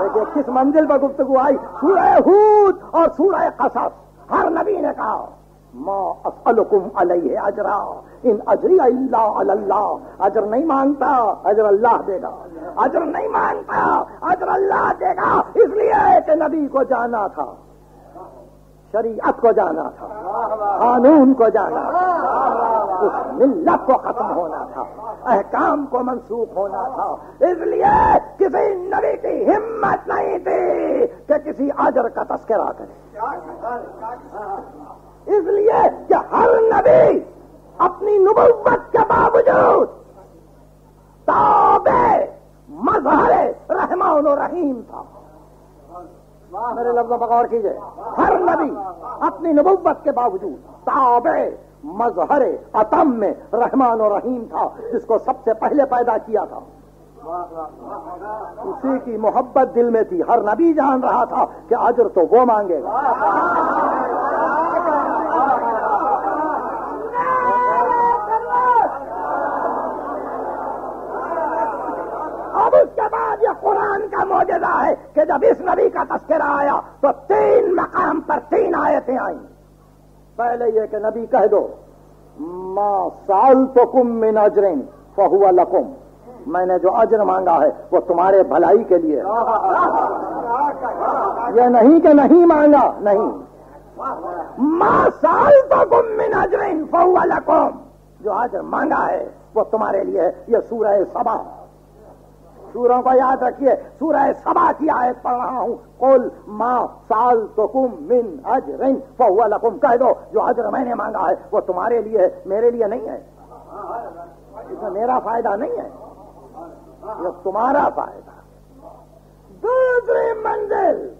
دیکھیے، کس منزل پر گفتگو آئی؟ سورہ ہود اور سورہ قصص۔ ہر نبی نے کہا اسألکم علیہ اجرا، ان اجری اللہ اللہ، اجر نہیں مانگتا، اجر اللہ دے گا۔ اجر نہیں مانگتا اجر اللہ دے گا، اس لیے کہ نبی کو جانا تھا، شریعت کو جانا تھا، قانون کو جانا تھا، اس ملت کو ختم ہونا تھا، احکام کو منسوخ ہونا تھا۔ اس لیے کسی نبی کی ہمت نہیں تھی کہ کسی اجر کا تذکرہ کرے۔ اس لیے کہ ہر نبی اپنی نبوت کے باوجود تابع مظہر رحمان و رحیم تھا۔ میرے لفظ بغور کیجیے۔ ہر نبی اپنی نبوت کے باوجود تابع مظہر اتم میں رحمان و رحیم تھا جس کو سب سے پہلے پیدا کیا تھا۔ اسی کی محبت دل میں تھی۔ ہر نبی جان رہا تھا کہ اجر تو وہ مانگے گا اب اس کے بعد یہ قرآن کا موجودہ ہے کہ جب اس نبی کا تذکرہ آیا تو تین مقام پر تین آیتیں آئیں۔ پہلے یہ کہ نبی کہہ دو، ما سال تو کم من اجرین فہو لکم میں نے جو اجر مانگا ہے وہ تمہارے بھلائی کے لیے۔ یہ نہیں کہ نہیں مانگا، نہیں۔ ماں سال تو گم من اجرین فہو لکم جو اجر مانگا ہے وہ تمہارے لیے یہ سورہ سبا۔ سوروں کو یاد رکھیے، سورہ سبا کی آیت پڑھ رہا ہوں۔ کل ماں سال تو کم من اج رنگ فہو لکم، کہہ دو، جو اجر میں نے مانگا ہے، وہ تمہارے لیے ہے میرے لیے نہیں ہے۔ اس میں میرا فائدہ نہیں ہے۔ یہ تمہارا فائدہ۔ دوسری منزل،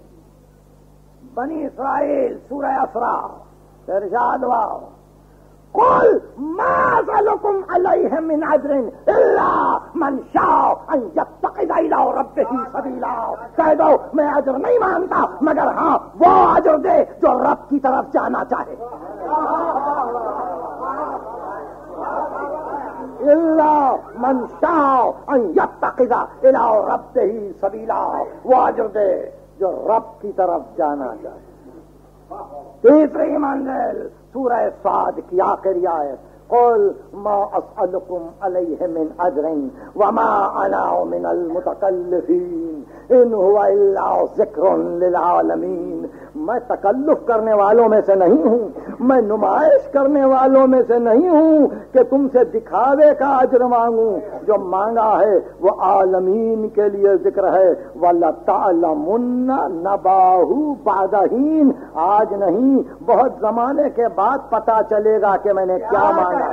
بنی اسرائیل، سورہ اسرا ارشاد واؤ قل ما سألكم عليه من عذر إلا من شاء أن يتقذ إلى ربه سبيلا. کہہ دو میں عجر نہیں مانتا، مگر ہاں وہ عجر دے جو رب کی طرف جانا چاہے. اللہ من شاء ان يتقذ إلى ربه سبيلا. وہ عجر دے جو رب کی طرف جانا چاہے. تیسری منزل سورہ سعد کی آخری قل ما أسألكم عليه من أجر وما أنا من المتكلفين إن هو إلا ذکر للعالمین میں تکلف کرنے والوں میں سے نہیں ہوں، میں نمائش کرنے والوں میں سے نہیں ہوں کہ تم سے دکھاوے کا اجر مانگوں۔ جو مانگا ہے وہ عالمین کے لیے ذکر ہے۔ واللہ تعلمن نباہو آج نہیں، بہت زمانے کے بعد پتا چلے گا کہ میں نے کیا مانگا۔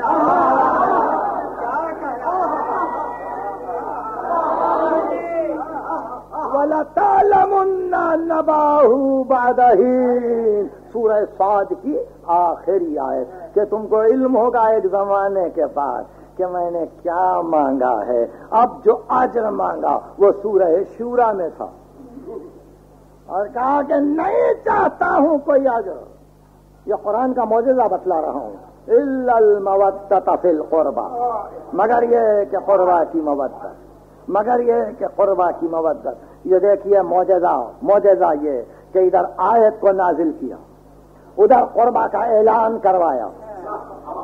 نباہو بادہین سورہ سعد کی آخری آئے کہ تم کو علم ہوگا ایک زمانے کے بعد کہ میں نے کیا مانگا ہے۔ اب جو اجر مانگا وہ سورہ شورا میں تھا۔ اور کہا کہ نہیں چاہتا ہوں کوئی اجر۔ یہ قرآن کا معجزہ بتلا رہا ہوں۔ المودت فی القربہ۔ مگر یہ کہ قربا کی مودت۔ مگر یہ کہ قربا کی مودت۔ یہ دیکھیے معجزہ معجزہ یہ کہ ادھر آیت کو نازل کیا۔ ادھر قربا کا اعلان کروایا۔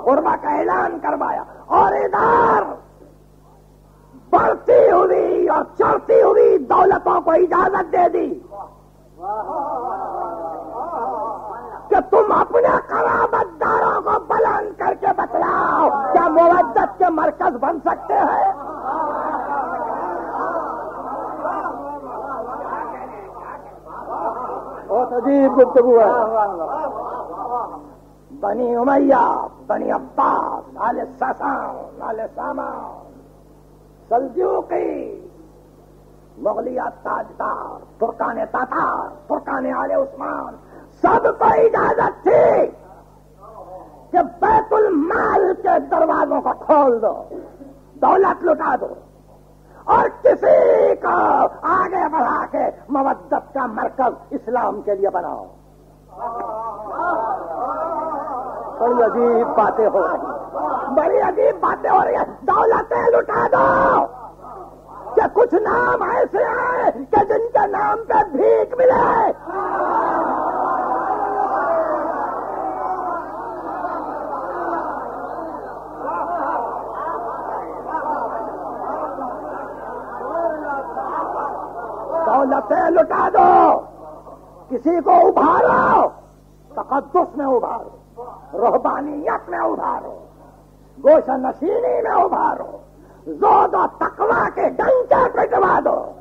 قربا کا اعلان کروایا۔ اور ادھر بڑھتی ہوئی اور چڑھتی ہوئی دولتوں کو اجازت دے دی۔ کہ تم اپنے قرابت داروں کو بلند کر کے بتلاؤ، کیا موجت کے مرکز بن سکتے ہیں؟ بہت عجیب گفتگو ہے۔ بنی امیہ، بنی عباس، آل سسان آل سامان سلجوقی، مغلیہ تاجدار، ترکان تاتار، ترکان آل عثمان۔ سب کو اجازت تھی کہ بیت المال کے دروازوں کو کھول دو، دولت لٹا دو۔ اور کسی کو آگے بڑھا کے مودت کا مرکز اسلام کے لیے بناؤ۔ بڑی عجیب باتیں ہو رہی بڑی عجیب باتیں ہو رہی ہیں۔ دولتیں لٹا دو۔ کہ کچھ نام ایسے ہیں کہ جن کے نام پہ بھیک ملے۔ دولتیں لٹا دو۔ کسی کو ابھارو، تقدس میں ابھارو روحبانیت میں ابھارو گوشہ نشینی میں ابھارو، زود و تقوا کے ڈنکے پٹوا دو۔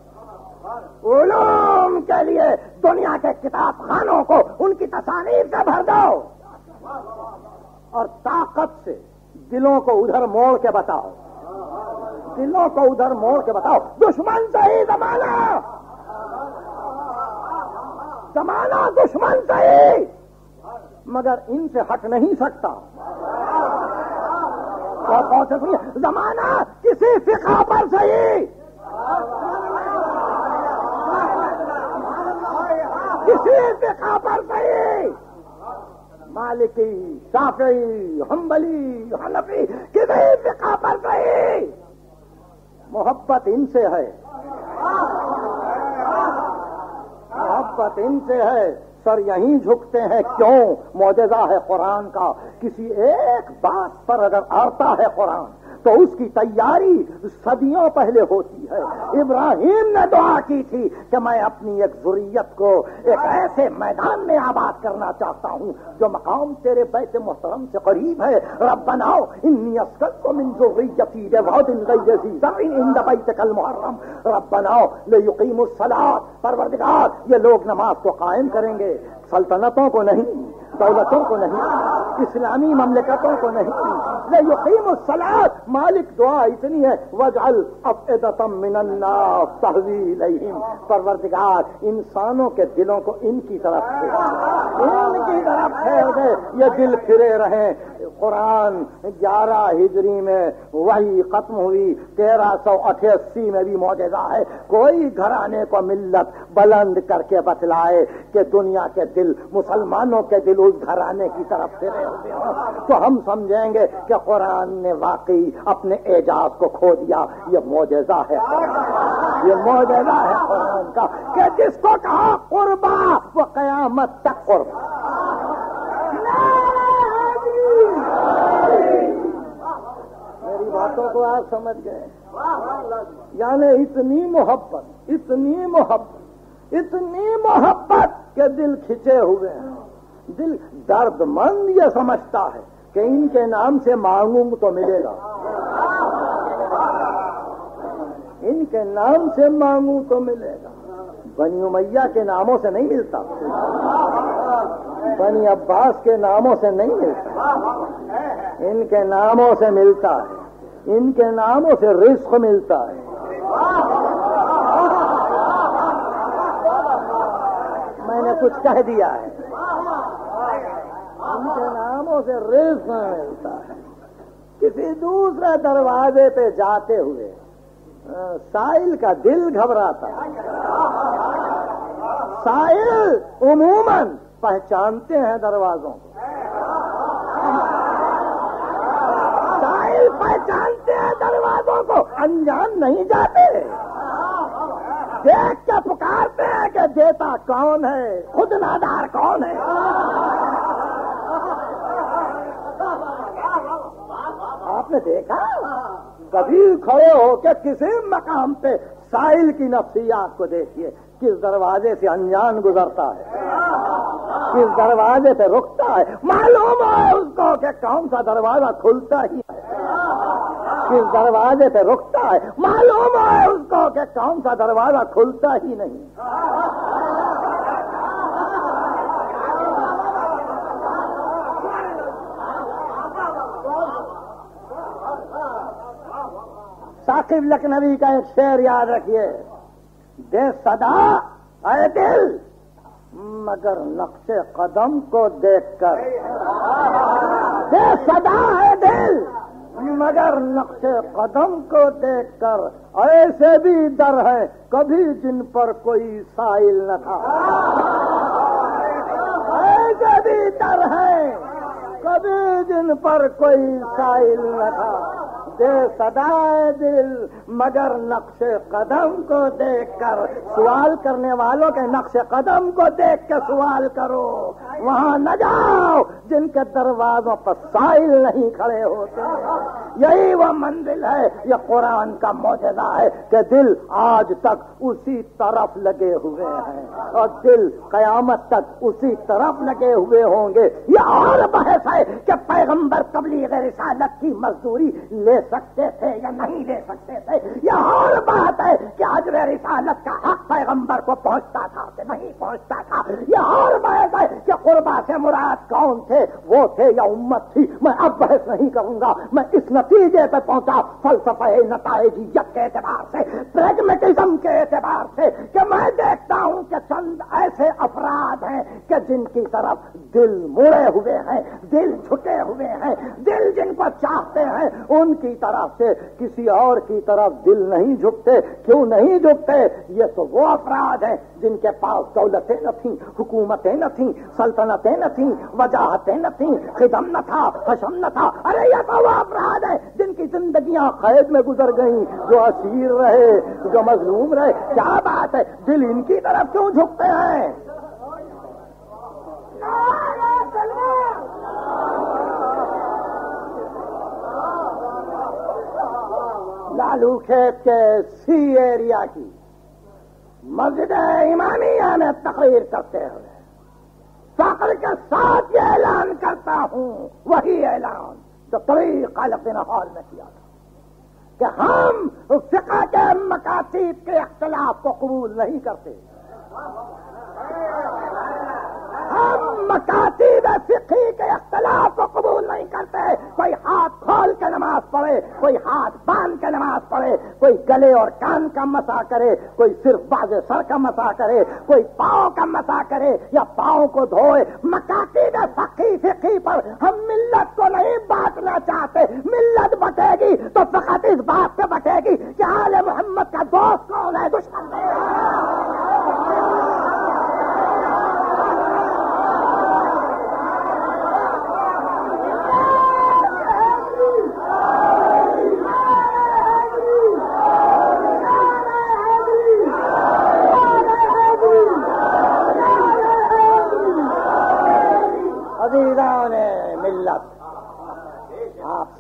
علوم کے لیے دنیا کے کتاب خانوں کو ان کی تصانیف سے بھر دو۔ اور طاقت سے دلوں کو ادھر موڑ کے بتاؤ۔ دلوں کو ادھر موڑ کے بتاؤ۔ دشمن سے ہی زمانہ۔ زمانہ دشمن سے مگر ان سے ہٹ نہیں سکتا۔ زمانہ کسی فقہ پر صحیح۔ کسی فقہ پر صحیح۔ مالکی، شافعی ہمبلی حنفی، کسی فقہ پر صحیح۔ محبت ان سے ہے۔ محبت ان سے ہے، سر یہیں جھکتے ہیں۔ کیوں؟ معجزہ ہے قرآن کا۔ کسی ایک بات پر اگر آتا ہے قرآن تو اس کی تیاری صدیوں پہلے ہوتی ہے۔ ابراہیم نے دعا کی تھی کہ میں اپنی ایک ضروریت کو ایک ایسے میدان میں آباد کرنا چاہتا ہوں جو مقام تیرے بیت محترم سے قریب ہے۔ رب بناؤ انی اسکل کو من ضروریتی بہت ان زمین ان کل محرم رب بناؤ لے یقیم السلاد پروردگار، یہ لوگ نماز کو قائم کریں گے۔ سلطنتوں کو نہیں۔ دولتوں کو نہیں، اسلامی مملکتوں کو نہیں۔ یہ یقین مالک دعا اتنی ہے وجل افعدتم من الناس تحویل پروردگار، انسانوں کے دلوں کو ان کی طرف سے، ان کی طرف پھیر دے۔ یہ دل پھرے رہیں۔ قرآن گیارہ ہجری میں وہی ختم ہوئی، تیرہ سو اٹھاسی میں بھی موجودہ ہے۔ کوئی گھرانے کو ملت بلند کر کے بتلائے کہ دنیا کے دل، مسلمانوں کے دل اس گھرانے کی طرف سے ہوتے ہوں تو ہم سمجھیں گے کہ قرآن نے واقعی اپنے اعجاز کو کھو دیا۔ یہ موجزہ ہے۔ یہ موجزہ ہے قرآن کا کہ جس کو کہا قربا، وہ قیامت تک قربا۔ میری باتوں کو آپ سمجھ گئے۔ یعنی اتنی محبت اتنی محبت اتنی محبت کے دل کھچے ہوئے ہیں۔ دل درد مند یہ سمجھتا ہے کہ ان کے نام سے مانگوں تو ملے گا۔ ان کے نام سے مانگوں تو ملے گا۔ بنی امیہ کے ناموں سے نہیں ملتا۔ بنی عباس کے ناموں سے نہیں ملتا۔ ان کے ناموں سے ملتا ہے۔ ان کے ناموں سے رزق ملتا ہے۔ میں نے کچھ کہہ دیا ہے۔ ان کے ناموں سے رزق ملتا ہے۔ کسی دوسرے دروازے پہ جاتے ہوئے سائل کا دل گھبراتا سائل عموماً پہچانتے ہیں دروازوں کو۔ سائل پہچانتے ہیں دروازوں کو، انجان نہیں جاتے۔ دیکھ کے پکارتے ہیں کہ دیتا کون ہے؟ خود نادار کون ہے؟ آپ نے دیکھا؟ کبھی کھڑے ہو کے کسی مقام پہ سائل کی نفسیات کو دیکھیے، کس دروازے سے انجان گزرتا ہے؟ کس دروازے پہ رکتا ہے؟ معلوم ہے اس کو کہ کون سا دروازہ کھلتا ہی ہے۔ کس دروازے پہ رکتا ہے؟ معلوم ہے اس کو کہ کون سا دروازہ کھلتا ہی نہیں۔ ثاقب لکھنوی کا ایک شعر یاد رکھیے۔ دے صدا اے دل، مگر نقش قدم کو دیکھ کر۔ دے صدا ہے دل مگر نقش قدم کو دیکھ کر ایسے بھی در ہے کبھی جن پر کوئی سائل نہ تھا۔ ایسے بھی در ہے کبھی جن پر کوئی سائل نہ تھا۔ دے سدائے دل، مگر نقش قدم کو دیکھ کر سوال کرنے والوں کے نقش قدم کو دیکھ کے سوال کرو۔ وہاں نہ جاؤ جن کے دروازوں پر سائل نہیں کھڑے ہوتے۔ یہی وہ منزل ہے، یہ قرآن کا موجودہ ہے کہ دل آج تک اسی طرف لگے ہوئے ہیں۔ اور دل قیامت تک اسی طرف لگے ہوئے ہوں گے۔ یہ اور بحث ہے کہ پیغمبر تبلیغ رسالت کی مزدوری لے سکتے تھے یا نہیں لے سکتے تھے۔ یہ اور بات ہے کہ آج رسالت کا حق پیغمبر کو پہنچتا تھا کہ نہیں پہنچتا تھا۔ یہ اور بات ہے کہ قربا سے مراد کون تھے؟ وہ تھے یا امت تھی، میں اب بحث نہیں کروں گا۔ میں اس نتیجے پہ پہنچا، فلسفہ نتائجیت کے اعتبار سے، پریگمیٹزم کے اعتبار سے کہ میں دیکھتا ہوں کہ چند ایسے افراد ہیں کہ جن کی طرف دل مڑے ہوئے ہیں، دل چھٹے ہوئے ہیں، دل جن کو چاہتے ہیں، ان کی طرف سے کسی اور کی طرف دل نہیں جھکتے۔ کیوں نہیں جھکتے؟ یہ تو وہ افراد ہیں جن کے پاس دولتیں نہ تھیں، حکومتیں نہ تھیں، سلطنتیں نہ تھیں، وجاہتیں نہ تھیں خدم نہ تھا حشم نہ تھا۔ ارے یہ تو وہ افراد ہیں جن کی زندگیاں قید میں گزر گئیں، جو اسیر رہے، جو مظلوم رہے۔ کیا بات ہے؟ دل ان کی طرف کیوں جھکتے ہیں؟ لالو کھیت کے سی ایریا کی مسجد امامیہ میں تقریر کرتے ہوئے۔ فخر کے ساتھ یہ اعلان کرتا ہوں، وہی اعلان جو طریق خالق ہال میں کیا تھا کہ ہم فقہ کے مکاتب کے اختلاف کو قبول نہیں کرتے۔ ہم مکاتب فقی کے اختلاف کو قبول نہیں کرتے۔ کوئی ہاتھ کھول کے نماز پڑھے، کوئی ہاتھ باندھ کے نماز پڑھے، کوئی گلے اور کان کا مسا کرے، کوئی صرف باز سر کا مسا کرے، کوئی پاؤں کا مسا کرے یا پاؤں کو دھوئے۔ مکاتب فقی فقی پر ہم ملت کو نہیں بانٹنا چاہتے ملت بٹے گی تو فقط اس بات پہ بٹے گی کہ آل محمد کا دوست کون ہے دشمن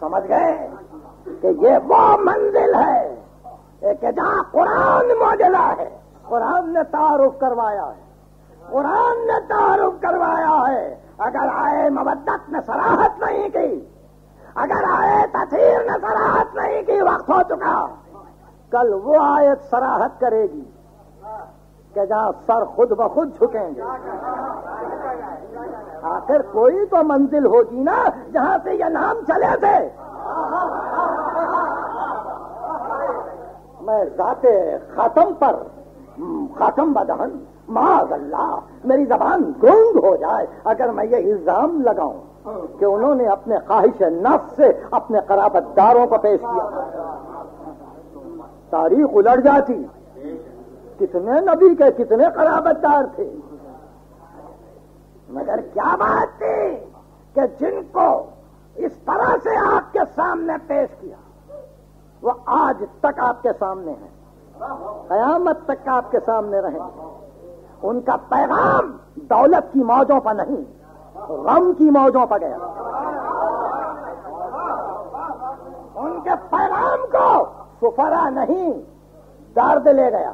سمجھ گئے کہ یہ وہ منزل ہے کہ جہاں قرآن موجودہ ہے قرآن نے تعارف کروایا ہے۔ قرآن نے تعارف کروایا ہے۔ اگر آئے مبت نے سراہت نہیں کی، اگر آئے تاثیر نے سراہت نہیں کی، وقت ہو چکا۔ کل وہ آیت سراہت کرے گی کہ جہاں سر خود بخود جھکیں گے۔ آخر کوئی تو منزل ہوگی نا جہاں سے یہ نام چلے تھے۔ میں ذات ختم پر ختم بدہن۔ معاذ اللہ، میری زبان گونگ ہو جائے اگر میں یہ الزام لگاؤں کہ انہوں نے اپنے خواہش نفس سے اپنے قرابت داروں کو پیش کیا۔ تاریخ الٹ جاتی۔ کتنے نبی کے کتنے قرابت دار تھے۔ مگر کیا بات تھی کہ جن کو اس طرح سے آپ کے سامنے پیش کیا، وہ آج تک آپ کے سامنے ہیں۔ قیامت تک آپ کے سامنے رہیں۔ ان کا پیغام دولت کی موجوں پر نہیں، غم کی موجوں پر گیا۔ ان کے پیغام کو سفرا نہیں، درد لے گیا۔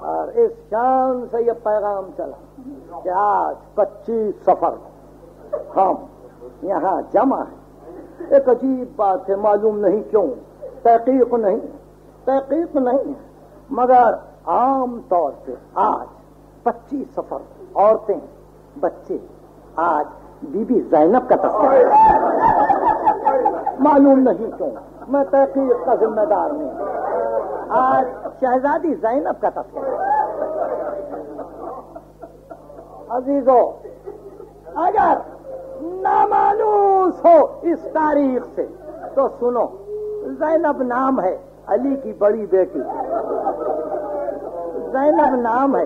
اور اس شان سے یہ پیغام چلا کہ آج پچیس سفر ہم یہاں جمع ہیں۔ ایک عجیب بات ہے، معلوم نہیں کیوں، تحقیق نہیں تحقیق نہیں ہے۔ مگر عام طور پہ آج پچیس سفر عورتیں، بچے، آج بی بی زینب کا تذکرہ۔ معلوم نہیں کیوں؟ میں تحقیق کا ذمہ دار نہیں آج شہزادی زینب کا تذکرہ۔ عزیزو، اگر نامانوس ہو اس تاریخ سے، تو سنو، زینب نام ہے علی کی بڑی بیٹی۔ زینب نام ہے،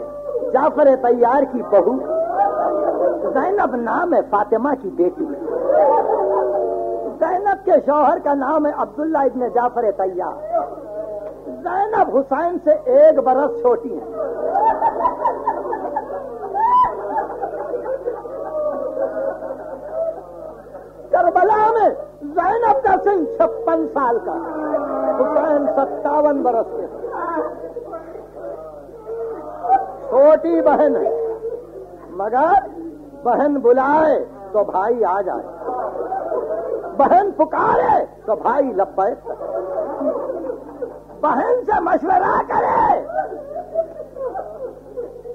جعفر تیار کی بہو۔ زینب نام ہے فاطمہ کی بیٹی۔ زینب کے شوہر کا نام ہے عبداللہ ابن جعفر تیار زینب حسین سے ایک برس چھوٹی ہے۔ کربلا میں زینب کا سن چھپن سال کا۔ حسین ستاون برس کے۔ چھوٹی بہن۔ ہے مگر بہن بلائے تو بھائی آ جائے۔ بہن پکارے تو بھائی لبے بہن سے مشورہ کرے۔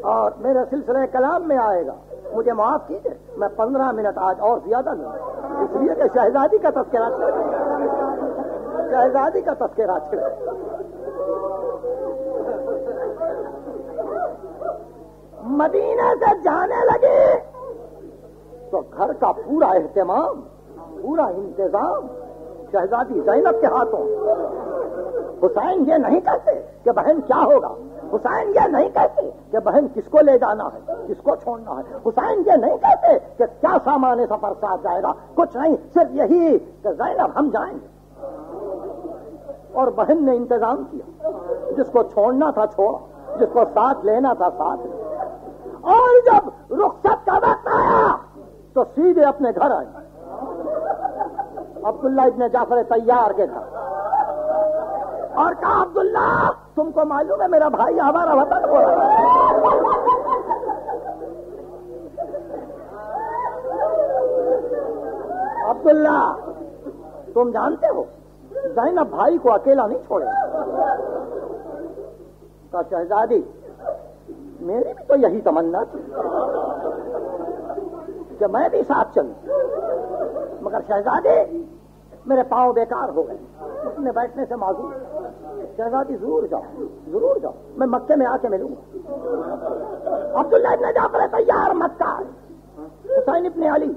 اور میرے سلسلے کلام میں آئے گا۔ مجھے معاف کیجیے میں پندرہ منٹ آج اور زیادہ لوں اس لیے کہ شہزادی کا تذکرہ شہزادی کا تذکرہ چھڑے مدینہ سے جانے لگے۔ تو گھر کا پورا اہتمام، پورا انتظام شہزادی زینب کے ہاتھوں۔ حسین یہ نہیں کہتے کہ بہن کیا ہوگا۔ حسین یہ نہیں کہتے کہ بہن کس کو لے جانا ہے، کس کو چھوڑنا ہے۔ حسین یہ نہیں کہتے کہ کیا سامان سفر ساتھ جائے گا۔ کچھ نہیں، صرف یہی کہ زینب ہم جائیں گے۔ اور بہن نے انتظام کیا۔ جس کو چھوڑنا تھا چھوڑا، جس کو ساتھ لینا تھا ساتھ لیا اور جب رخصت کا وقت آیا، تو سیدھے اپنے گھر آئے۔ عبداللہ ابن جعفر تیار کے گھر۔ اور کہا، عبداللہ، تم کو معلوم ہے میرا بھائی ہمارا وطن ہو رہا ہے عبداللہ، تم جانتے ہو، زینب بھائی کو اکیلا نہیں چھوڑے۔ کا شہزادی میری بھی تو یہی تمنا تھی۔ کہ میں بھی ساتھ چلوں، مگر شہزادی میرے پاؤں بیکار ہو گئے۔ اس نے بیٹھنے سے معذور۔ شہزادی ضرور جاؤ ضرور جاؤ۔ میں مکے میں آ کے ملوں گا۔ عبداللہ ابن جعفر تیار مکہ۔ حسین ابن علی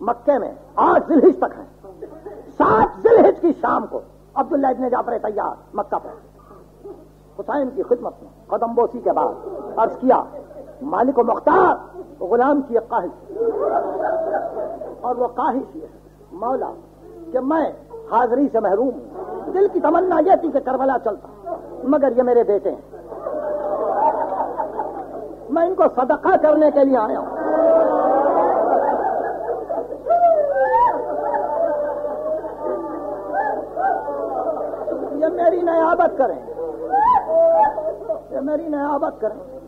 مکے میں آٹھ ذلحج تک ہیں۔ سات ذلحج کی شام کو عبداللہ ابن جعفر تیار مکہ پر۔ حسین کی خدمت میں، قدم بوسی کے بعد عرض کیا، مالک و مختار غلام کی ایک خواہش اور وہ خواہش یہ مولا، کہ میں حاضری سے محروم ہوں۔ دل کی تمنا یہ تھی کہ کربلا چلتا، مگر یہ میرے بیٹے ہیں۔ میں ان کو صدقہ کرنے کے لیے آیا ہوں۔ یہ میری نیابت کریں۔ یہ میری نیابت کریں۔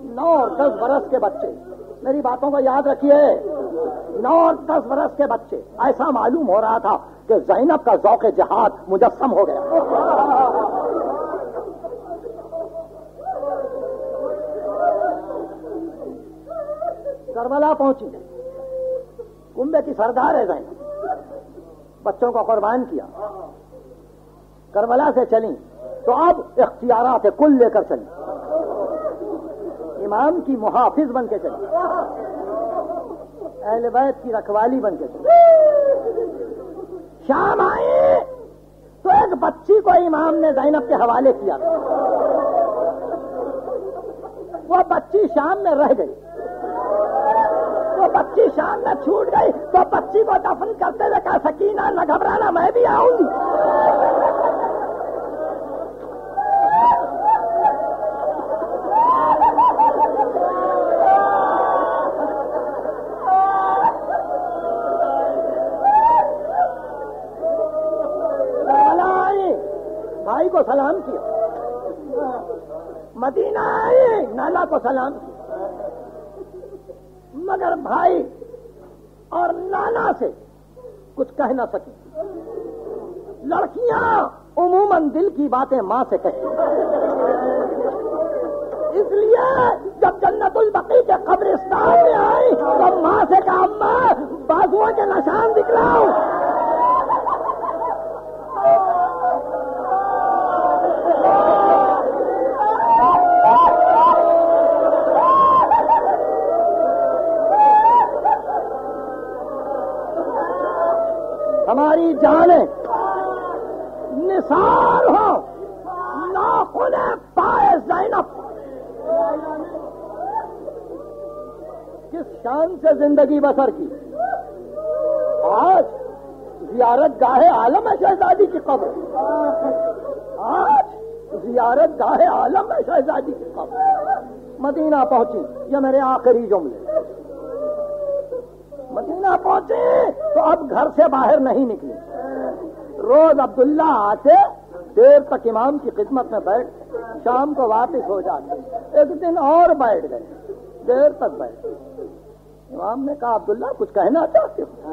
نو اور دس برس کے بچے۔ میری باتوں کو یاد رکھیے۔ نو اور دس برس کے بچے۔ ایسا معلوم ہو رہا تھا کہ زینب کا ذوق جہاد مجسم ہو گیا۔ کربلا پہنچی۔ کنبے کی سردار ہے زینب۔ بچوں کو قربان کیا۔ کربلا سے چلی تو اب اختیارات کل لے کر چلی امام کی محافظ بن کے چلی اہل بیت کی رکھوالی بن کے چلے شام آئے تو ایک بچی کو امام نے زینب کے حوالے کیا۔ وہ بچی شام میں رہ گئی۔ وہ بچی شام میں چھوٹ گئی۔ تو بچی کو دفن کرتے ہوئے کہا، سکینہ، نہ گھبرانا، میں بھی آؤں گی۔ سے کچھ کہہ نہ سکی لڑکیاں، عموماً دل کی باتیں ماں سے کہیں۔ اس لیے جب جنت البقی کے قبرستان میں آئی تو ماں سے کہا، اماں بازو کے نشان دکھلاؤ۔ ہماری جانیں نثار ہو۔ لاکھوں پائے زینب۔ کس شان سے زندگی بسر کی؟ آج زیارت گاہ عالم ہے شہزادی کی قبر۔ آج زیارت گاہ عالم ہے شہزادی کی قبر۔ مدینہ پہنچی۔ یہ میرے آخری جملے۔ مدینہ پہنچے تو اب گھر سے باہر نہیں نکلے روز عبداللہ آتے، دیر تک امام کی خدمت میں بیٹھ، شام کو واپس ہو جاتے۔ ایک دن اور بیٹھ گئے، دیر تک بیٹھ۔ امام نے کہا، عبداللہ، کچھ کہنا چاہتے ہو؟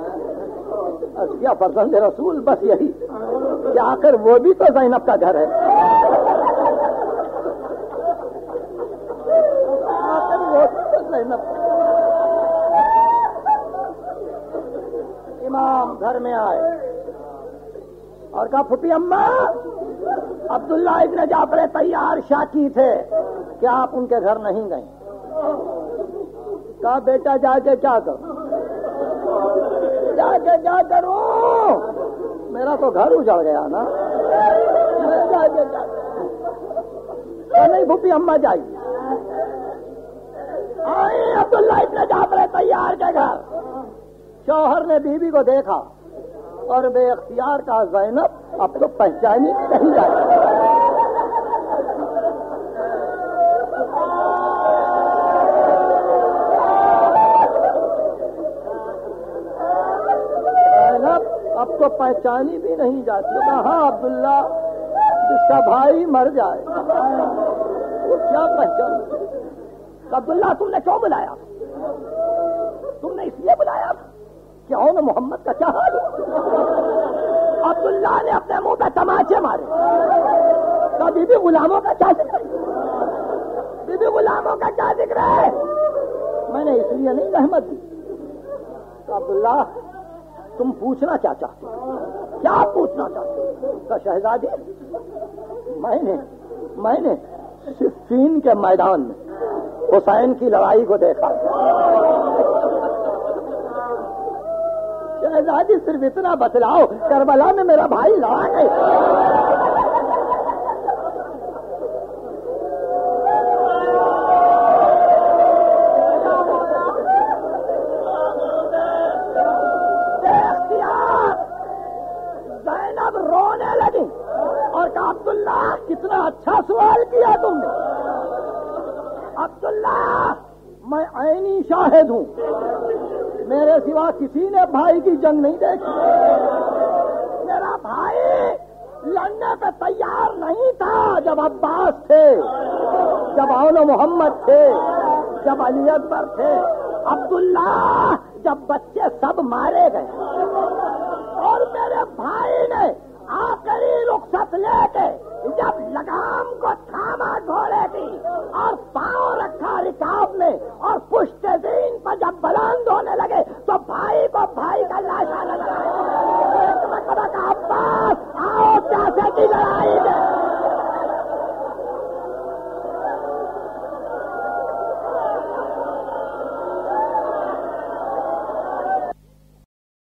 کیا فرزند رسول، بس یہی۔ کہ آخر وہ بھی تو زینب کا گھر ہے آخر وہ بھی تو زینب کا امام گھر میں آئے۔ اور کہا پھپی اما، عبداللہ ابن جعفر تیار شاکی تھے۔ کیا آپ ان کے گھر نہیں گئے کہا، بیٹا، جا کے کیا کروں؟ جا کے کیا کروں؟ میرا تو گھر اجڑ گیا نا۔ جا کے کیا نہیں پھپی اما جائیے۔ آئے عبداللہ ابن جعفر تیار کے گھر۔ شوہر نے بیوی کو دیکھا اور بے اختیار کا زینب، اب تو پہچانی نہیں جائے زینب، اب تو پہچانی بھی نہیں جاتی۔ ہاں عبداللہ جس کا بھائی مر جائے۔ وہ کیا پہچان عبداللہ، تم نے کیوں بلایا؟ تم نے اس لیے بلایا؟ کہ او محمد کا کیا حال عبداللہ نے اپنے منہ پہ تماچے مارے۔ کبھی بھی غلاموں کا کیا ذکر؟ بی بی غلاموں کا کیا ذکر ہے؟ میں نے اس لیے نہیں رحمت دی۔ تو عبداللہ، تم پوچھنا کیا چاہتے ہو؟ کیا پوچھنا چاہتے ہو؟ شہزادی میں نے میں نے صفین کے میدان میں حسین کی لڑائی کو دیکھا۔ شہزادی صرف اتنا بتلاؤ کربلا میں میرا بھائی لڑا گئے جنگ نہیں دیکھی میرا بھائی، لڑنے پہ تیار نہیں تھا جب عباس تھے، جب اون محمد تھے، جب علی اکبر تھے، عبداللہ جب بچے سب مارے گئے۔ اور میرے بھائی نے آخری رخصت لے کے جب لگام کو تھاما گھوڑے کی اور پاؤں رکھا رکاب میں اور پشت دین پر جب بلند ہونے لگے تو بھائی کو بھائی کا لاشا نظر آیا عباس آؤ پیسے کی لڑائی